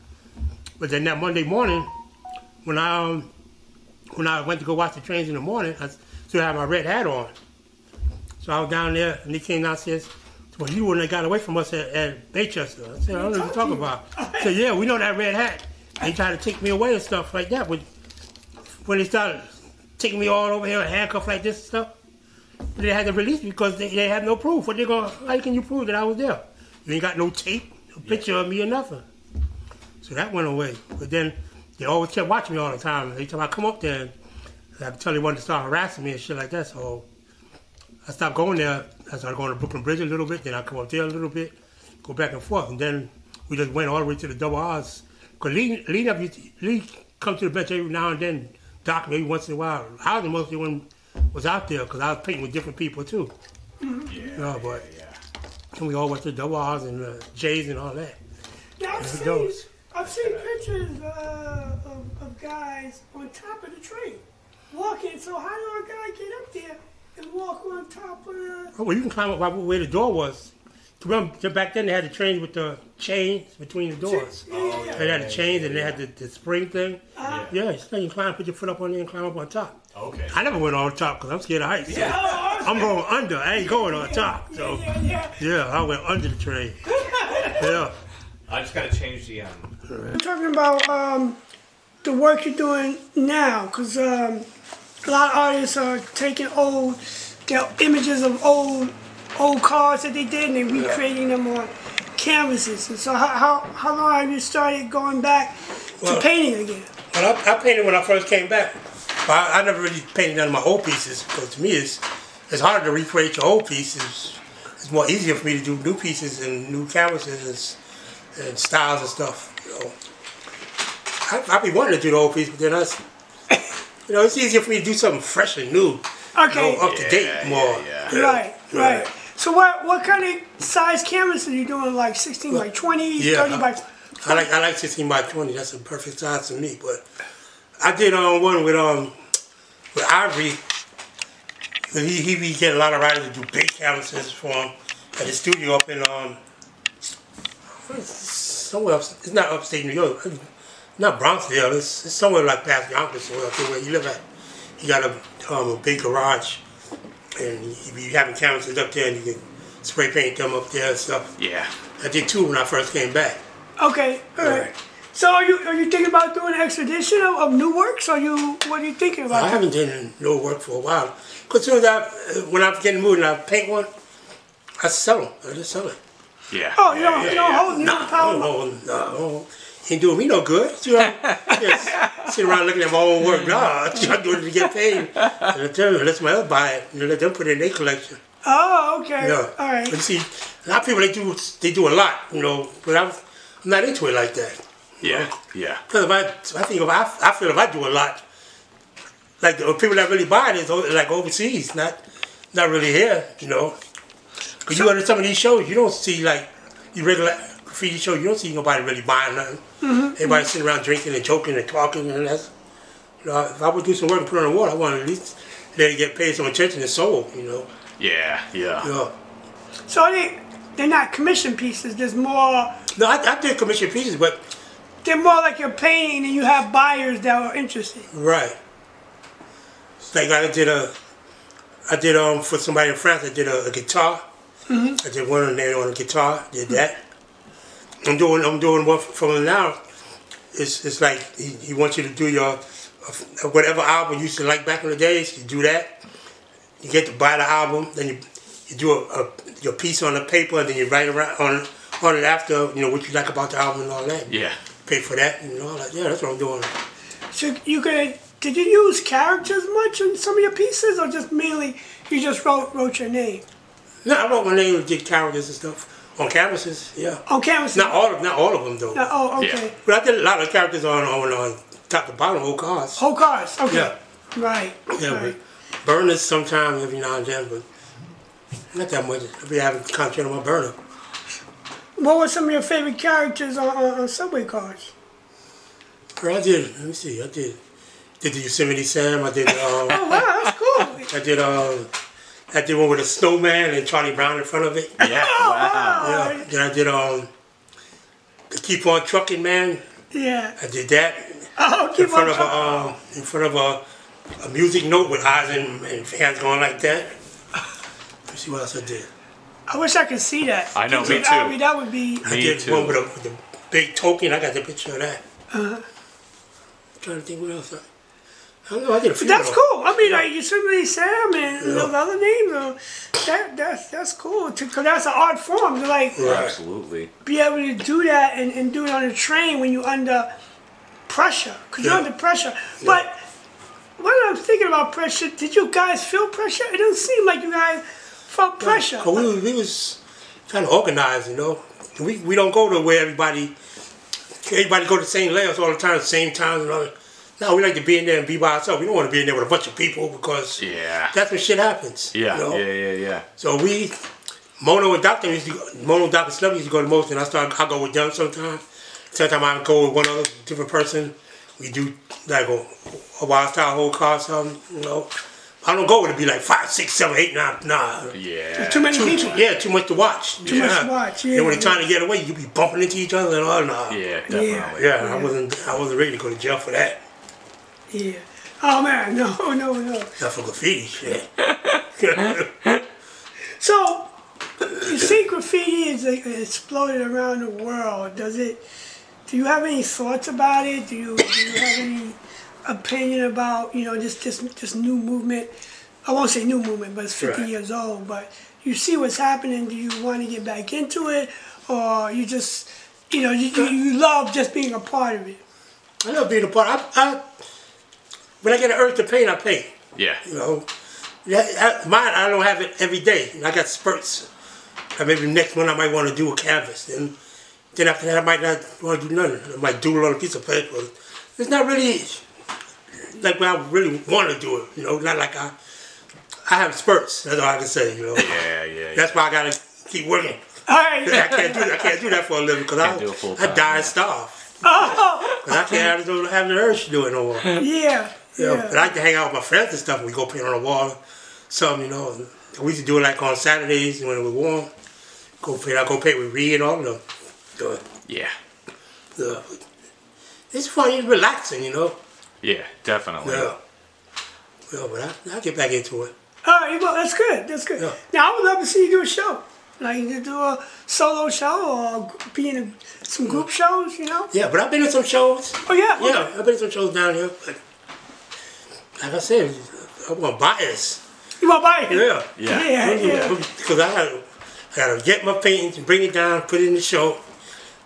But then that Monday morning, when I um, when I went to go watch the trains in the morning, I still had my red hat on. So I was down there, and he came downstairs. Well, you wouldn't have got away from us at, at Baychester. I said, I don't know what you're talking about. Said, yeah, we know that red hat. They tried to take me away and stuff like that. But when they started taking me all over here, handcuffed like this and stuff, they had to release me because they, they had no proof. What they going? How can you prove that I was there? You ain't got no tape, no picture of me or nothing. So that went away. But then they always kept watching me all the time. Every time I come up there, I tell they wanted to start harassing me and shit like that. So I stopped going there. I started going to Brooklyn Bridge a little bit. Then I come up there a little bit, go back and forth, and then we just went all the way to the double R's. Cause Lee, Lee, never used to- Lee come to the bench every now and then, doc me every once in a while. I was the mostly one was out there because I was painting with different people too. Yeah. Yeah, but yeah. and we all went to the double R's and uh, J's and all that. Now I've There it goes. I've seen pictures uh, of, of guys on top of the train walking. So how do a guy get up there and walk on top of the? Oh, well, you can climb up right where the door was. Remember, back then they had the trains with the chains between the doors. Yeah, yeah, yeah. They had the chains and they had the, the spring thing. Uh, Yeah, so you can climb, put your foot up on there and climb up on top. Okay. I never went on top because I'm scared of heights. so oh, I'm going under. I ain't going on top. So yeah, yeah. yeah, I went under the train. Yeah. I just gotta change the um. I'm talking about um, the work you're doing now, because um, a lot of artists are taking old, their images of old, old cars that they did, and they're recreating them on canvases. And so, how, how, how long have you started going back to Well- painting again? Well, I, I painted when I first came back. But I, I never really painted none of my old pieces because to me it's it's harder to recreate your old pieces. It's more easier for me to do new pieces and new canvases and, and styles and stuff. You know, I, I be wanting to do the old piece, but then I, s- you know, it's easier for me to do something fresh and new, Okay. you know, up to date Yeah, more. yeah, Right, right. So what what kind of size canvas are you doing? Like 16 by 20, Yeah, 30 by I like I like 16 by 20. That's a perfect size to me. But I did um, one with um with Ivory. He he be getting a lot of writers to do big canvases for him at his studio up in um somewhere up, it's not upstate New York, not Bronxville. It's, it's somewhere like past Yonkers or where you live at. He got a um, a big garage, and he be having canvases up there, and you can spray paint them up there and stuff. Yeah. I did two when I first came back. Okay, all right. Right. So are you are you thinking about doing an expedition of, of new works? Or you what are you thinking about? I haven't done no work for a while. Cause soon as I, when I'm getting moved and I paint one, I sell them. I just sell it. Yeah. Oh, you yeah, don't, yeah, you don't yeah. hold you No, don't power. no, no, no. Ain't doing me no good. You know, just sitting around looking at my own work. No, I'm doing it to get paid. And I tell you, let somebody else buy it. and let them put it in their collection. Oh, okay. Yeah. All right. But you see, a lot of people they do they do a lot, you know. But I'm, I'm not into it like that. Yeah. Yeah. Because if I, I think if I, I feel if I do a lot, like the people that really buy it is like overseas, not not really here, you know. Because you go to some of these shows, you don't see like the regular graffiti show, you don't see nobody really buying nothing. Everybody sitting around drinking and joking and talking, and that's. You know, if I would do some work and put it on the wall, I want to at least let it get paid some attention and sold, you know. Yeah. Yeah. Yeah. So they they're not commission pieces. There's more. No, I, I did commission pieces, but They're more like you're painting and you have buyers that are interested. Right. Like I did a, I did um for somebody in France. I did a, a guitar. I did one on there on a guitar. Did that. I'm doing I'm doing one from him now. It's it's like he, he wants you to do your uh, whatever album you used to like back in the days. You do that. You get to buy the album. Then you you do a, a your piece on the paper, and then you write around on on it after. You know what you like about the album and all that. Yeah. Pay for that and all that. Yeah, that's what I'm doing. So you could did you use characters much in some of your pieces, or just mainly you just wrote wrote your name No, I wrote my name and did characters and stuff on canvases. Yeah, on canvas? not all of not all of them though. No, oh, okay. Yeah. But I did a lot of characters on on, on top to bottom whole cars. Whole cars. Okay. Yeah, Right. yeah. right. Burners sometimes every now and then, but not that much. I be having to concentrate on my burner. What were some of your favorite characters on, on, on subway cars? Girl, I did. Let me see. I did. Did the Yosemite Sam. I did. Um, Oh wow, that's cool. I did. Um, I did one with a snowman and Charlie Brown in front of it. Yeah. Wow. Yeah. Then I did um, the Keep On Trucking Man. Yeah. I did that. Oh, in keep front on of a trucking. um, in front of a, a music note with eyes and, and hands going like that. Let's see what else I did. I wish I could see that. I know, me That would too. be, that would be I Me did too. one with a, with a big token. I got the picture of that. Uh-huh. trying to think what else. I, I know. I did a few. That's cool. I mean, like Yosemite Sam and Yeah. those other names. Uh, that that's that's cool because that's an art form to like Right. Absolutely. be able to do that and, and do it on a train when you're under pressure because you're under pressure. But when I'm thinking about pressure, did you guys feel pressure? It doesn't seem like you guys felt pressure. 'Cause we, was- we was trying to organize, you know. We, we don't go to where everybody everybody go to the same layers all the time, the same time and all that. No, we like to be in there and be by ourselves. We don't want to be in there with a bunch of people because Yeah. that's when shit happens. Yeah. you know? Yeah. Yeah. Yeah. So we, Mono and Doctor used to go, Mono and Doctor Slum used to go the most, and I start I go with them sometimes. Sometimes I go with one other different person. We do like a, a wild style whole car something, you know. I don't go with it be like five, six, seven, eight, nine, nah. Yeah. Too many Too, people. too, yeah, too much to watch. Too much to watch, yeah, And when they're trying to get away, you be bumping into each other and all. Nah. Yeah. Definitely. Yeah, I wasn't. I wasn't ready to go to jail for that. Yeah. Oh man, no, no, no. Not for graffiti shit. So, you see, graffiti is like, exploded around the world. Does it? Do you have any thoughts about it? Do you, do you have any opinion about you know just this this new movement? I won't say new movement, but it's 50 Right. years old. But you see what's happening. Do you want to get back into it, or you just you know you, you, you love just being a part of it? I love being a part. I, I, when I get an urge to paint, I paint. Yeah. You know, yeah, I, mine I don't have it every day. I got spurts. And maybe next one I might want to do a canvas, and then after that I might not want to do nothing. I might doodle on a piece of paper. It's not really like what I really want to do it. You know, not like I. I have spurts. That's all I can say. You know. Yeah. Yeah. That's why I gotta keep working. All right. I can't do that. I can't do that for a living because Can't do it I full I time, die yeah. and starve. Oh, Cause I can't have, have the urge to do it no more. yeah. Yeah. Yeah. But I like to hang out with my friends and stuff. We go paint on the wall, something, you know. And we used to do it like on Saturdays when it was warm. Go paint. I go paint with Reed and all of them. So, Yeah. uh, it's fun. It's relaxing, you know. Yeah, definitely. Yeah. Well, but I, I'll get back into it. All right, well, that's good. That's good. Yeah. Now, I would love to see you do a show. Like, you do a solo show or be in a, some group shows, you know? Yeah, but I've been in some shows. Oh, yeah? Okay. Yeah, I've been in some shows down here. But like I said, I want bias. You want to buy it? Yeah. Yeah. Yeah, yeah. Because I gotta, I gotta get my paintings and bring it down, put it in the show.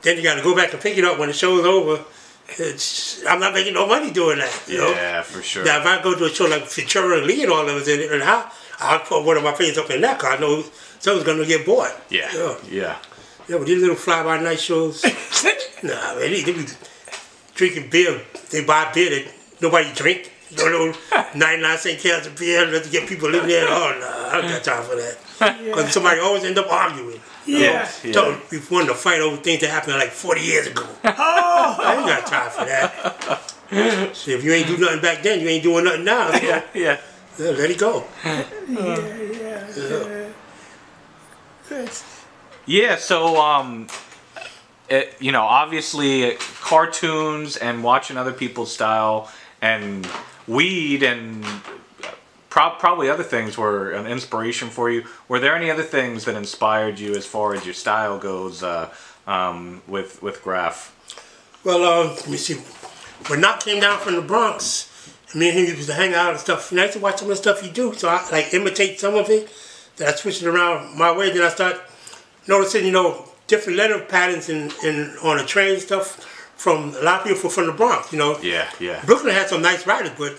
Then you gotta go back and pick it up when the show's over. It's, I'm not making no money doing that. You know? Yeah, for sure. Now, if I go to a show like Futura and Lee and all of us in it, and I, I'll put one of my paintings up in that because I know someone's gonna get bought. Yeah. Yeah. Yeah. Yeah, but these little fly-by-night shows, nah, man, they, they be drinking beer. They buy beer that nobody drink. You know, 99 cent cans of beer let to get people in there. Oh, nah, I don't got time for that. Because somebody always end up arguing. Yeah. Yeah. So we wanted to fight over things that happened like 40 years ago. Oh, I ain't got time for that. So if you ain't do nothing back then, you ain't doing nothing now. So, Yeah. Yeah. yeah, let it go. yeah, yeah, yeah. It's, Yeah, so um, it, you know, obviously cartoons and watching other people's style and weed and pro- probably other things were an inspiration for you. Were there any other things that inspired you as far as your style goes uh, um, with with Graph? Well, uh, let me see. When Noc came down from the Bronx, me and him used to hang out and stuff. And I used to watch some of the stuff he do, so I like imitate some of it. Then I switched it around my way. Then I start noticing, you know, different letter patterns in on the train and stuff from a lot of people from the Bronx. You know, Yeah, yeah, Brooklyn had some nice writers, but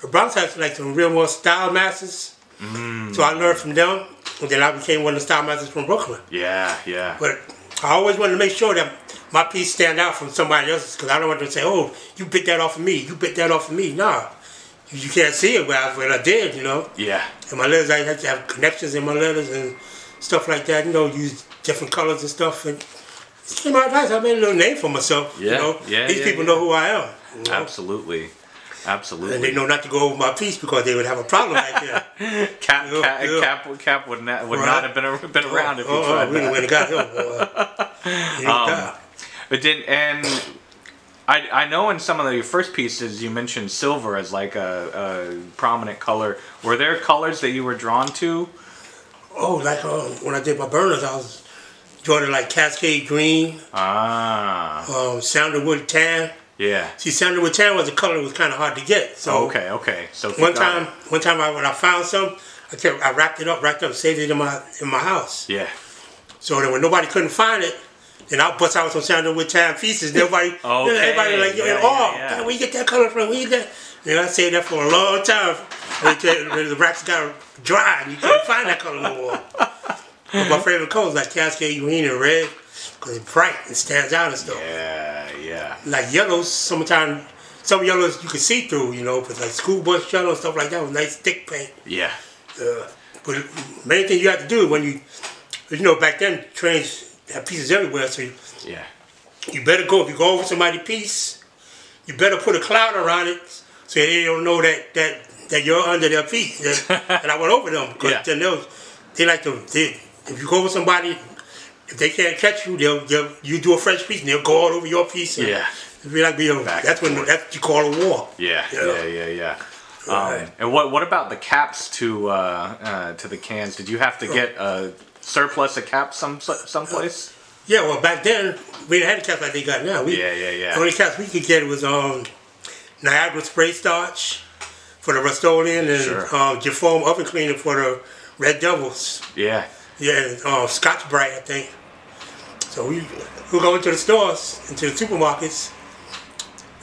the Bronx had like some real more style masters. Mm. So I learned from them, and then I became one of the style masters from Brooklyn. yeah, yeah. But I always wanted to make sure that my piece stand out from somebody else's because I don't want them to say, "Oh, you bit that off of me. You bit that off of me." Nah, you can't see it, but I, but I did, you know. Yeah, And my letters, I had to have connections in my letters and stuff like that. You know, use different colors and stuff. And came out nice. I made a little name for myself. Yeah, You know, yeah, these yeah, people yeah. know who I am. you know? absolutely, absolutely. And they know not to go over my piece because they would have a problem like that. Cap, Yeah, Cap, yeah. Cap, Cap would not would Right. not have been been around if you oh, tried oh, really, that. it got him, Um. But did and I I know in some of your first pieces you mentioned silver as like a, a prominent color. Were there colors that you were drawn to? Oh, like um, when I did my burners, I was drawing like Cascade Green, Ah, um, Sandalwood Tan. yeah. See, Sandalwood Tan was a color that was kind of hard to get. So Okay, okay. So one time, it- one time I, when I found some, I kept, I wrapped it up, wrapped up, saved it in my in my house. yeah. So then when nobody couldn't find it, then I'll bust out some Sandalwood Tan pieces. Nobody, Okay, everybody like, yeah, oh, yeah, yeah. Where you get that color from? Where you get? And I saved that for a long time. Until the racks got dry and you couldn't find that color no more. But my favorite colors like Cascade Green and red because it's bright and stands out and stuff. Yeah, yeah. Like yellows, sometimes some yellows you can see through, you know, but like school bus yellow and stuff like that was nice thick paint. Yeah. Uh, but the main thing you have to do when you, you know, back then trains had pieces everywhere, so you, Yeah. you better go if you go over somebody's piece, you better put a cloud around it so they don't know that that that you're under their feet. That I went over them because Yeah. then they'll they like to they, if you go with somebody. If they can't catch you, they'll, they'll you do a French piece and they'll go all over your piece. And Yeah. it'll be like be a, Back that's when that's what you call a war. Yeah, Yeah. yeah, yeah, yeah. Um, and what what about the caps to uh, uh, to the cans? Did you have to get a surplus of caps some someplace? Yeah, well, back then we didn't have the caps like they got now. We, Yeah, yeah, yeah. The only caps we could get was um, Niagara spray starch for the Rust-Oleum and Sure. um, Jafoam oven cleaner for the Red Devils. Yeah, Yeah, uh, Scotch Brite, I think. So we we go into the stores, into the supermarkets,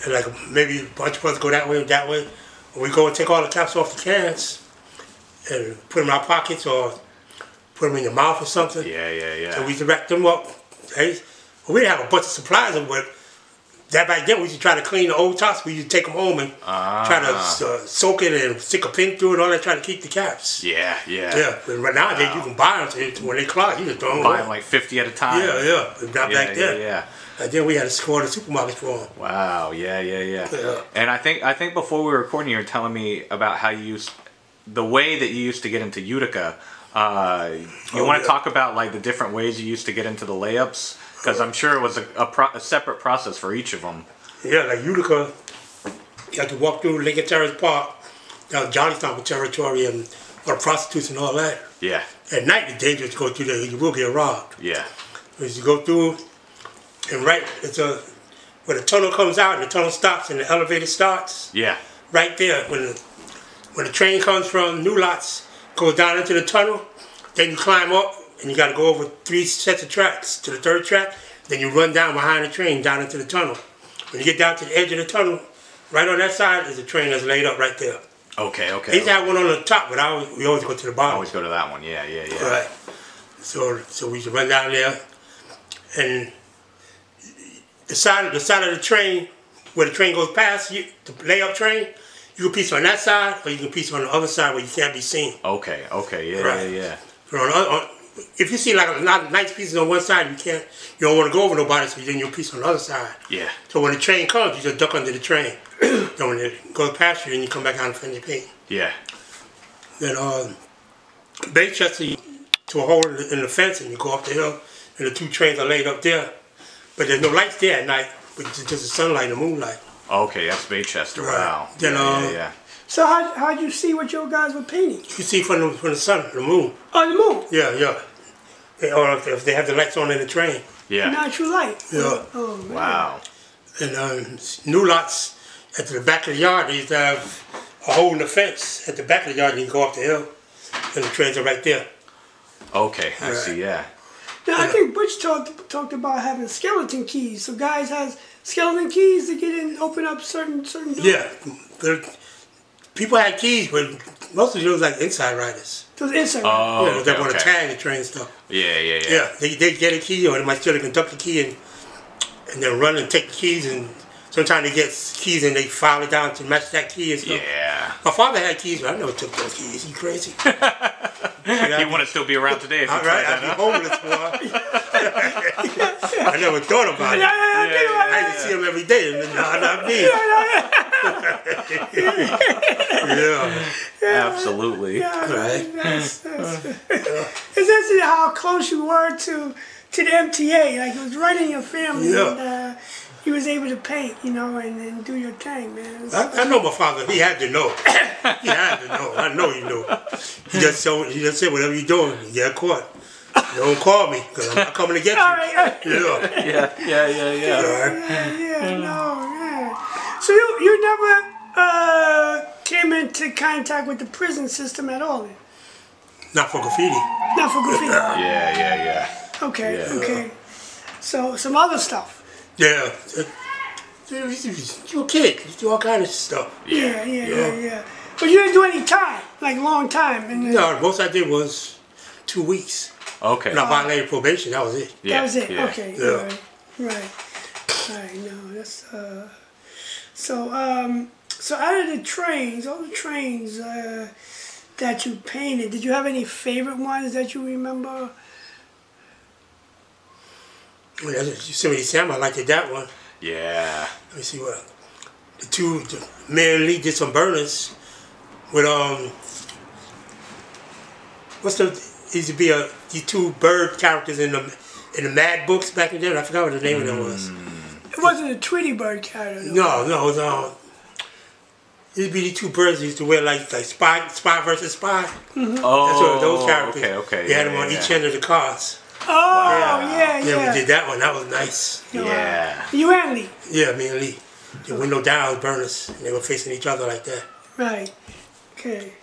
and like maybe a bunch of us go that way or that way. We go and take all the caps off the cans and put them in our pockets or put them in your mouth or something. yeah, yeah, yeah. So we used to rack them up. Hey, well, we didn't have a bunch of supplies of what that back then we used to try to clean the old tops. We used to take them home and try to uh, soak it and stick a pin through it, all that, try to keep the caps. Yeah, yeah. Yeah, but right nowadays you can buy them. When they clog, you just throw them Buy them like 50 at a time. Yeah, yeah. But not Yeah, back then. yeah. And then we had to score the supermarkets for them. Wow. Yeah, yeah, yeah. Yeah. And I think I think before we were recording, you were telling me about how you used the way that you used to get into Utica. Uh, you Oh, want to yeah. talk about like the different ways you used to get into the layups? Because I'm sure it was a, a, pro- a separate process for each of them. Yeah, like Utica, you have to walk through Lincoln Terrace Park, down Johnstown territory, and all the prostitutes and all that. Yeah, At night, it's dangerous to go through there. You will get robbed. yeah, As you go through, and right, it's a where the tunnel comes out and the tunnel stops and the elevator starts. yeah. Right there, when the, when the train comes from New Lots, goes down into the tunnel, then you climb up and you got to go over three sets of tracks to the third track. Then you run down behind the train down into the tunnel. When you get down to the edge of the tunnel, right on that side is a train that's laid up right there. Okay, okay. used to have one on the top, but I always, we always go to the I bottom. always go to that one. Yeah, yeah, yeah. Right. So so we used to run down there, and the side of the side of the train where the train goes past you, the layup train, you can piece on that side, or you can piece on the other side where you can't be seen. Okay, okay. Yeah, Right. yeah, yeah. But on, on, if you see like a lot of nice pieces on one side, you can't, you don't want to go over nobody, so then you'll piece on the other side. Yeah. So when the train comes, you just duck under the train. then when it goes past you, then you come back out and finish your paint. Yeah. Then um, Baychester you- to a hole in the, in the fence and you go up the hill and the two trains are laid up there. But there's no lights there at night, but it's just the sunlight and the moonlight. Okay, that's Baychester. Right. Wow. Then, yeah, um, yeah, yeah. So how how'd you see what your guys were painting? You can see from the, from the sun, the moon. Oh, the moon, Yeah, yeah. They, or if they, if they have the lights on in the train. Yeah. natural light. Yeah. Oh. Wow. And um, new lots at the back of the yard, they used to have a hole in the fence at the back of the yard. You can go up the hill, and the trains are right there. Okay, I Right. see. Yeah. Now I think Butch talked talked about having skeleton keys. So guys has skeleton keys to get in, open up certain certain doors. Yeah, but people had keys, but most of them was like inside riders. Those inside. Oh, yeah, they okay, want to okay. tag the train stuff. Yeah, yeah, yeah. Yeah, they they get a key, or they might steal a conductor key and and then run and take the keys. And sometimes they get keys and they file it down to match that key and stuff. Yeah. My father had keys, but I never took those keys. He crazy. He wouldn't still be around today if you right. I'd huh? be homeless, boy. I never thought about it. Yeah, yeah, yeah, think about I it. used to see him every day, and not, not me. yeah. Absolutely. Yeah, Right. that's, that's, it's interesting how close you were to to the MTA. Like it was right in your family, Yeah. and uh, he was able to paint, you know, and, and do your thing, man. It's- I, I know my father. He had to know. He had to know. I know you knew. He just told, he just said, whatever you're doing, you get caught. Don't call me because I'm not coming to get you. all right, all right. Yeah. Yeah, yeah, yeah, yeah. All right. yeah, yeah, no, yeah. So you you never uh, came into contact with the prison system at all, then? Not for graffiti. Not for graffiti. Yeah, yeah, yeah. Okay, Yeah. okay. So some other stuff. Yeah. You're a kid. You do all kind of stuff. Yeah, yeah, yeah, Yeah. yeah. But you didn't do any time, like long time, and then No, most I did was two weeks. Okay. And I violated probation. That was it. Yeah, that was it. yeah. Okay, Yeah. right, right, right. No, that's uh. So um, so out of the trains, all the trains uh, that you painted, did you have any favorite ones that you remember? Well, that's- Yosemite Sam, I liked it, that one. Yeah. Let me see what. The two, the, me and Lee did some burners with, um, what's the, it used to be a, the two bird characters in the, in the Mad books back in then. I forgot what the name of them was. It wasn't a Tweety Bird character. though. No, no, it was, um, it used to be the two birds that used to wear like, like spy, spy versus spy. Oh, That's what those characters. okay, okay. They had yeah, them on yeah, each yeah. end of the cars. Oh yeah, yeah. Yeah, we did that one. That was nice. Yeah. You and Lee. Yeah, me and Lee. The window down burners. And they were facing each other like that. Right. Okay.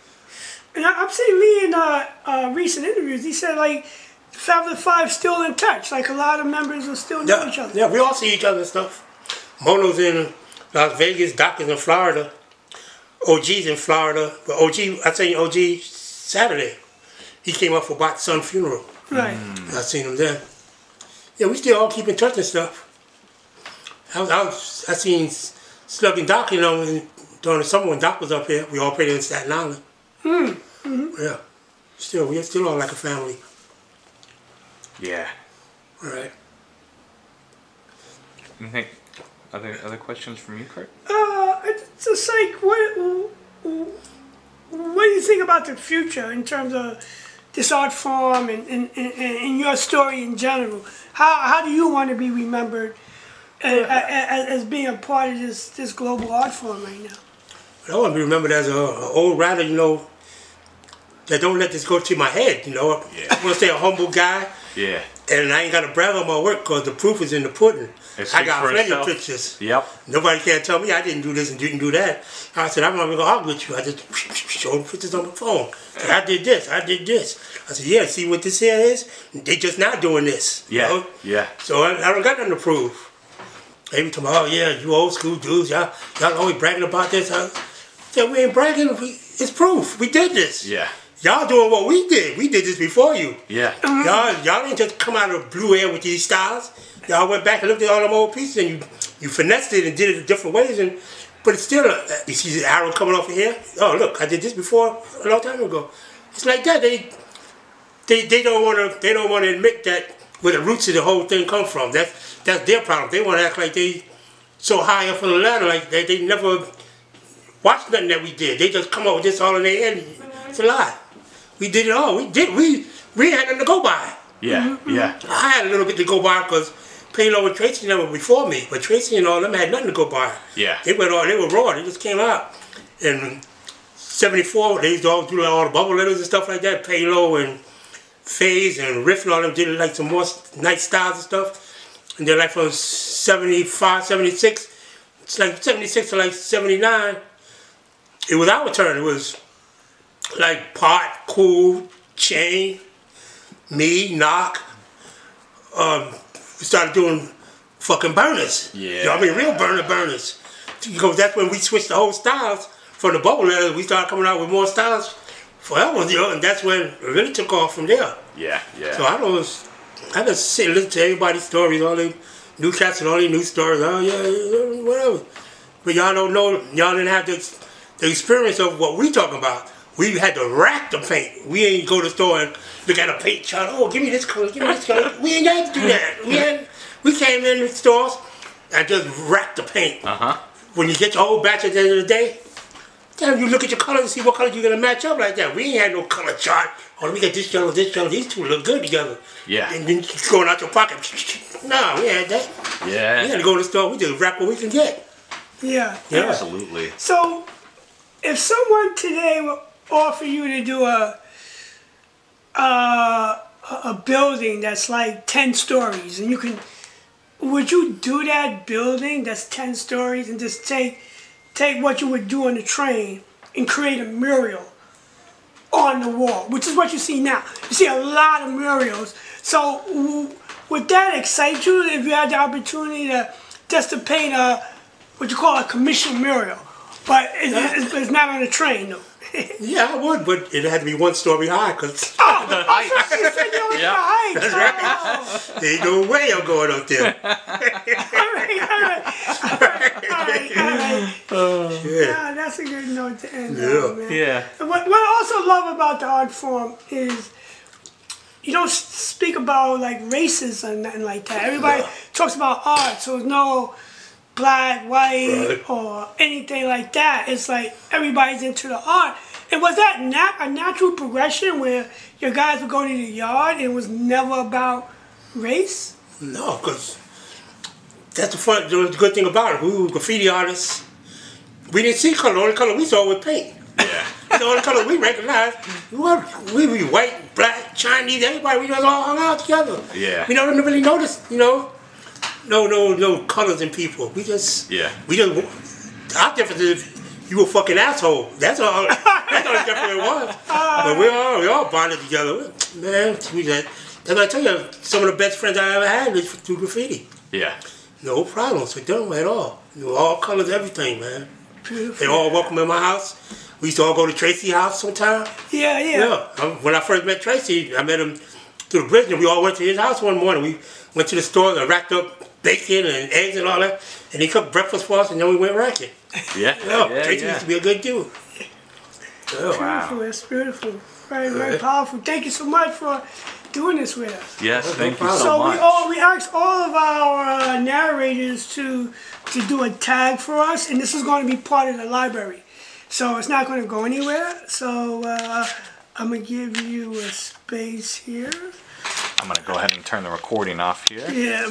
And I, I've seen Lee in uh, uh, recent interviews. He said like Fabulous Five still in touch. Like a lot of members are still know Yeah, each other. yeah, we all see each other and stuff. Mono's in Las Vegas, Doc is in Florida, OG's in Florida. But OG, I seen OG Saturday. He came up for Bot's son funeral. Right. I seen him then. Yeah, we still all keep in touch and stuff. I was, I was, I seen Slug and Doc, you know, and during the summer when Doc was up here, we all played in Staten Island. Hmm. Yeah. Still, we're still all like a family. Yeah. All right. You think other other questions from you, Kurt? Uh, it's just like what what do you think about the future in terms of this art form and, and, and, and your story in general? How, how do you want to be remembered uh, as, as, as being a part of this, this global art form right now? But I want to be remembered as a, a old writer, you know, that don't let this go to my head, you know. Yeah. I want to say a humble guy, Yeah. And I ain't got to brag on my work because the proof is in the pudding. I got plenty of pictures. Yep. Nobody can tell me I didn't do this and didn't do that. I said, I'm not going to argue with you. I just showed them pictures on the phone. I did this, I did this. I said, yeah, see what this here is? They just not doing this. you Yeah. know? Yeah. So I, I don't got nothing to prove. They be talking, oh yeah, you old school dudes, y'all, y'all always bragging about this. I said, we ain't bragging, it's proof. We did this. Yeah. Y'all doing what we did. We did this before you. Yeah. Y'all, y'all didn't just come out of blue air with these styles. Y'all went back and looked at all them old pieces and you, you finessed it and did it different ways. And but it's still, uh, you see the arrow coming off of here. Oh look, I did this before a long time ago. It's like that. They, they, they don't want to, they don't want to admit that where the roots of the whole thing come from. That's that's their problem. They want to act like they so high up on the ladder, like they, they never watched nothing that we did. They just come up with this all in their head. It's a lie. We did it all. We did. We we had nothing to go by. Yeah. Mm-hmm, mm-hmm. Yeah. I had a little bit to go by because Paylo and Tracy never before me, but Tracy and all them had nothing to go by. Yeah. They went all they were raw. They just came out. And '74, they used to all do all the bubble letters and stuff like that. Paylo and Phase and Riff and all them did like some more nice styles and stuff. And then like from 75, 76, it's like 76 to like 79, it was our turn. It was like Pot, Cool, Chain, me, Noc. Um, we started doing fucking burners. Yeah. You know I mean? Real burner burners. Because that's when we switched the whole styles from the bubble letters. We started coming out with more styles for forever, you know, and that's when it really took off from there. Yeah. Yeah. So I don't, I just sit and listen to everybody's stories, all the new cats and all these new stories. Oh yeah, yeah, whatever. But y'all don't know, y'all didn't have the, the experience of what we talking about. We had to rack the paint. We ain't go to the store and look at a paint chart. Oh, give me this color, give me this color. We ain't got to do that. We had, we came in the stores and just racked the paint. Uh huh. When you get your whole batch at the end of the day, then you look at your colors and see what colors you're gonna match up like that. We ain't had no color chart. Oh, let me get this yellow, this yellow. These two look good together. Yeah. And then you going out your pocket. No, we had that. Yeah. We had to go to the store. We just wrap what we can get. Yeah. Yeah. Absolutely. So, if someone today would offer you to do a a a building that's like ten stories, and you can, would you do that building that's ten stories and just take take what you would do on the train and create a mural on the wall, which is what you see now. You see a lot of murals. So, would that excite you if you had the opportunity to just to paint a what you call a commission mural, but it, it's, it's not on a train though. Yeah, I would, but it had to be one story high because oh, I thought you said you were Yeah. high. That's right. there ain't no way I'm going up there. All right, all right, all right, all right. Yeah. Yeah, that's a good note to end Yeah. on, man. Yeah. And What, what I also love about the art form is you don't speak about like races and nothing like that. Everybody Yeah. talks about art, so there's no black, white, Right. or anything like that. It's like everybody's into the art. And was that nat- a natural progression where your guys were going to the yard and it was never about race? No, because that's the fun. The good thing about it. We were graffiti artists. We didn't see color. The only color we saw was paint. Yeah. the only color we recognized, we were, we were white, black, Chinese, everybody. We just all hung out together. Yeah. We don't really notice, you know, no, no, no colors in people. We just, Yeah. we just. Our difference is you a fucking asshole. That's all. That's all the difference it was. But we all we all bonded together, man. We just. That's what I tell you. Some of the best friends I ever had was through graffiti. Yeah. No problems with them at all. You know, all colors, everything, man. They Beautiful. all welcome in my house. We used to all go to Tracy's house sometime. Yeah, yeah. Yeah. Um, when I first met Tracy, I met him through the bridge, and we all went to his house one morning. We went to the store and racked up bacon and eggs and all that. And he cooked breakfast for us, and then we went racket. Yeah, Oh, yeah, Tracy yeah. used to be a good dude. Oh, Wow. Beautiful. It's beautiful. Very, very Good. powerful. Thank you so much for doing this with us. Yes, thank you problem. so So much. we all we asked all of our uh, narrators to to do a tag for us, and this is going to be part of the library. So it's not going to go anywhere. So uh, I'm gonna give you a space here. I'm gonna go ahead and turn the recording off here. Yeah.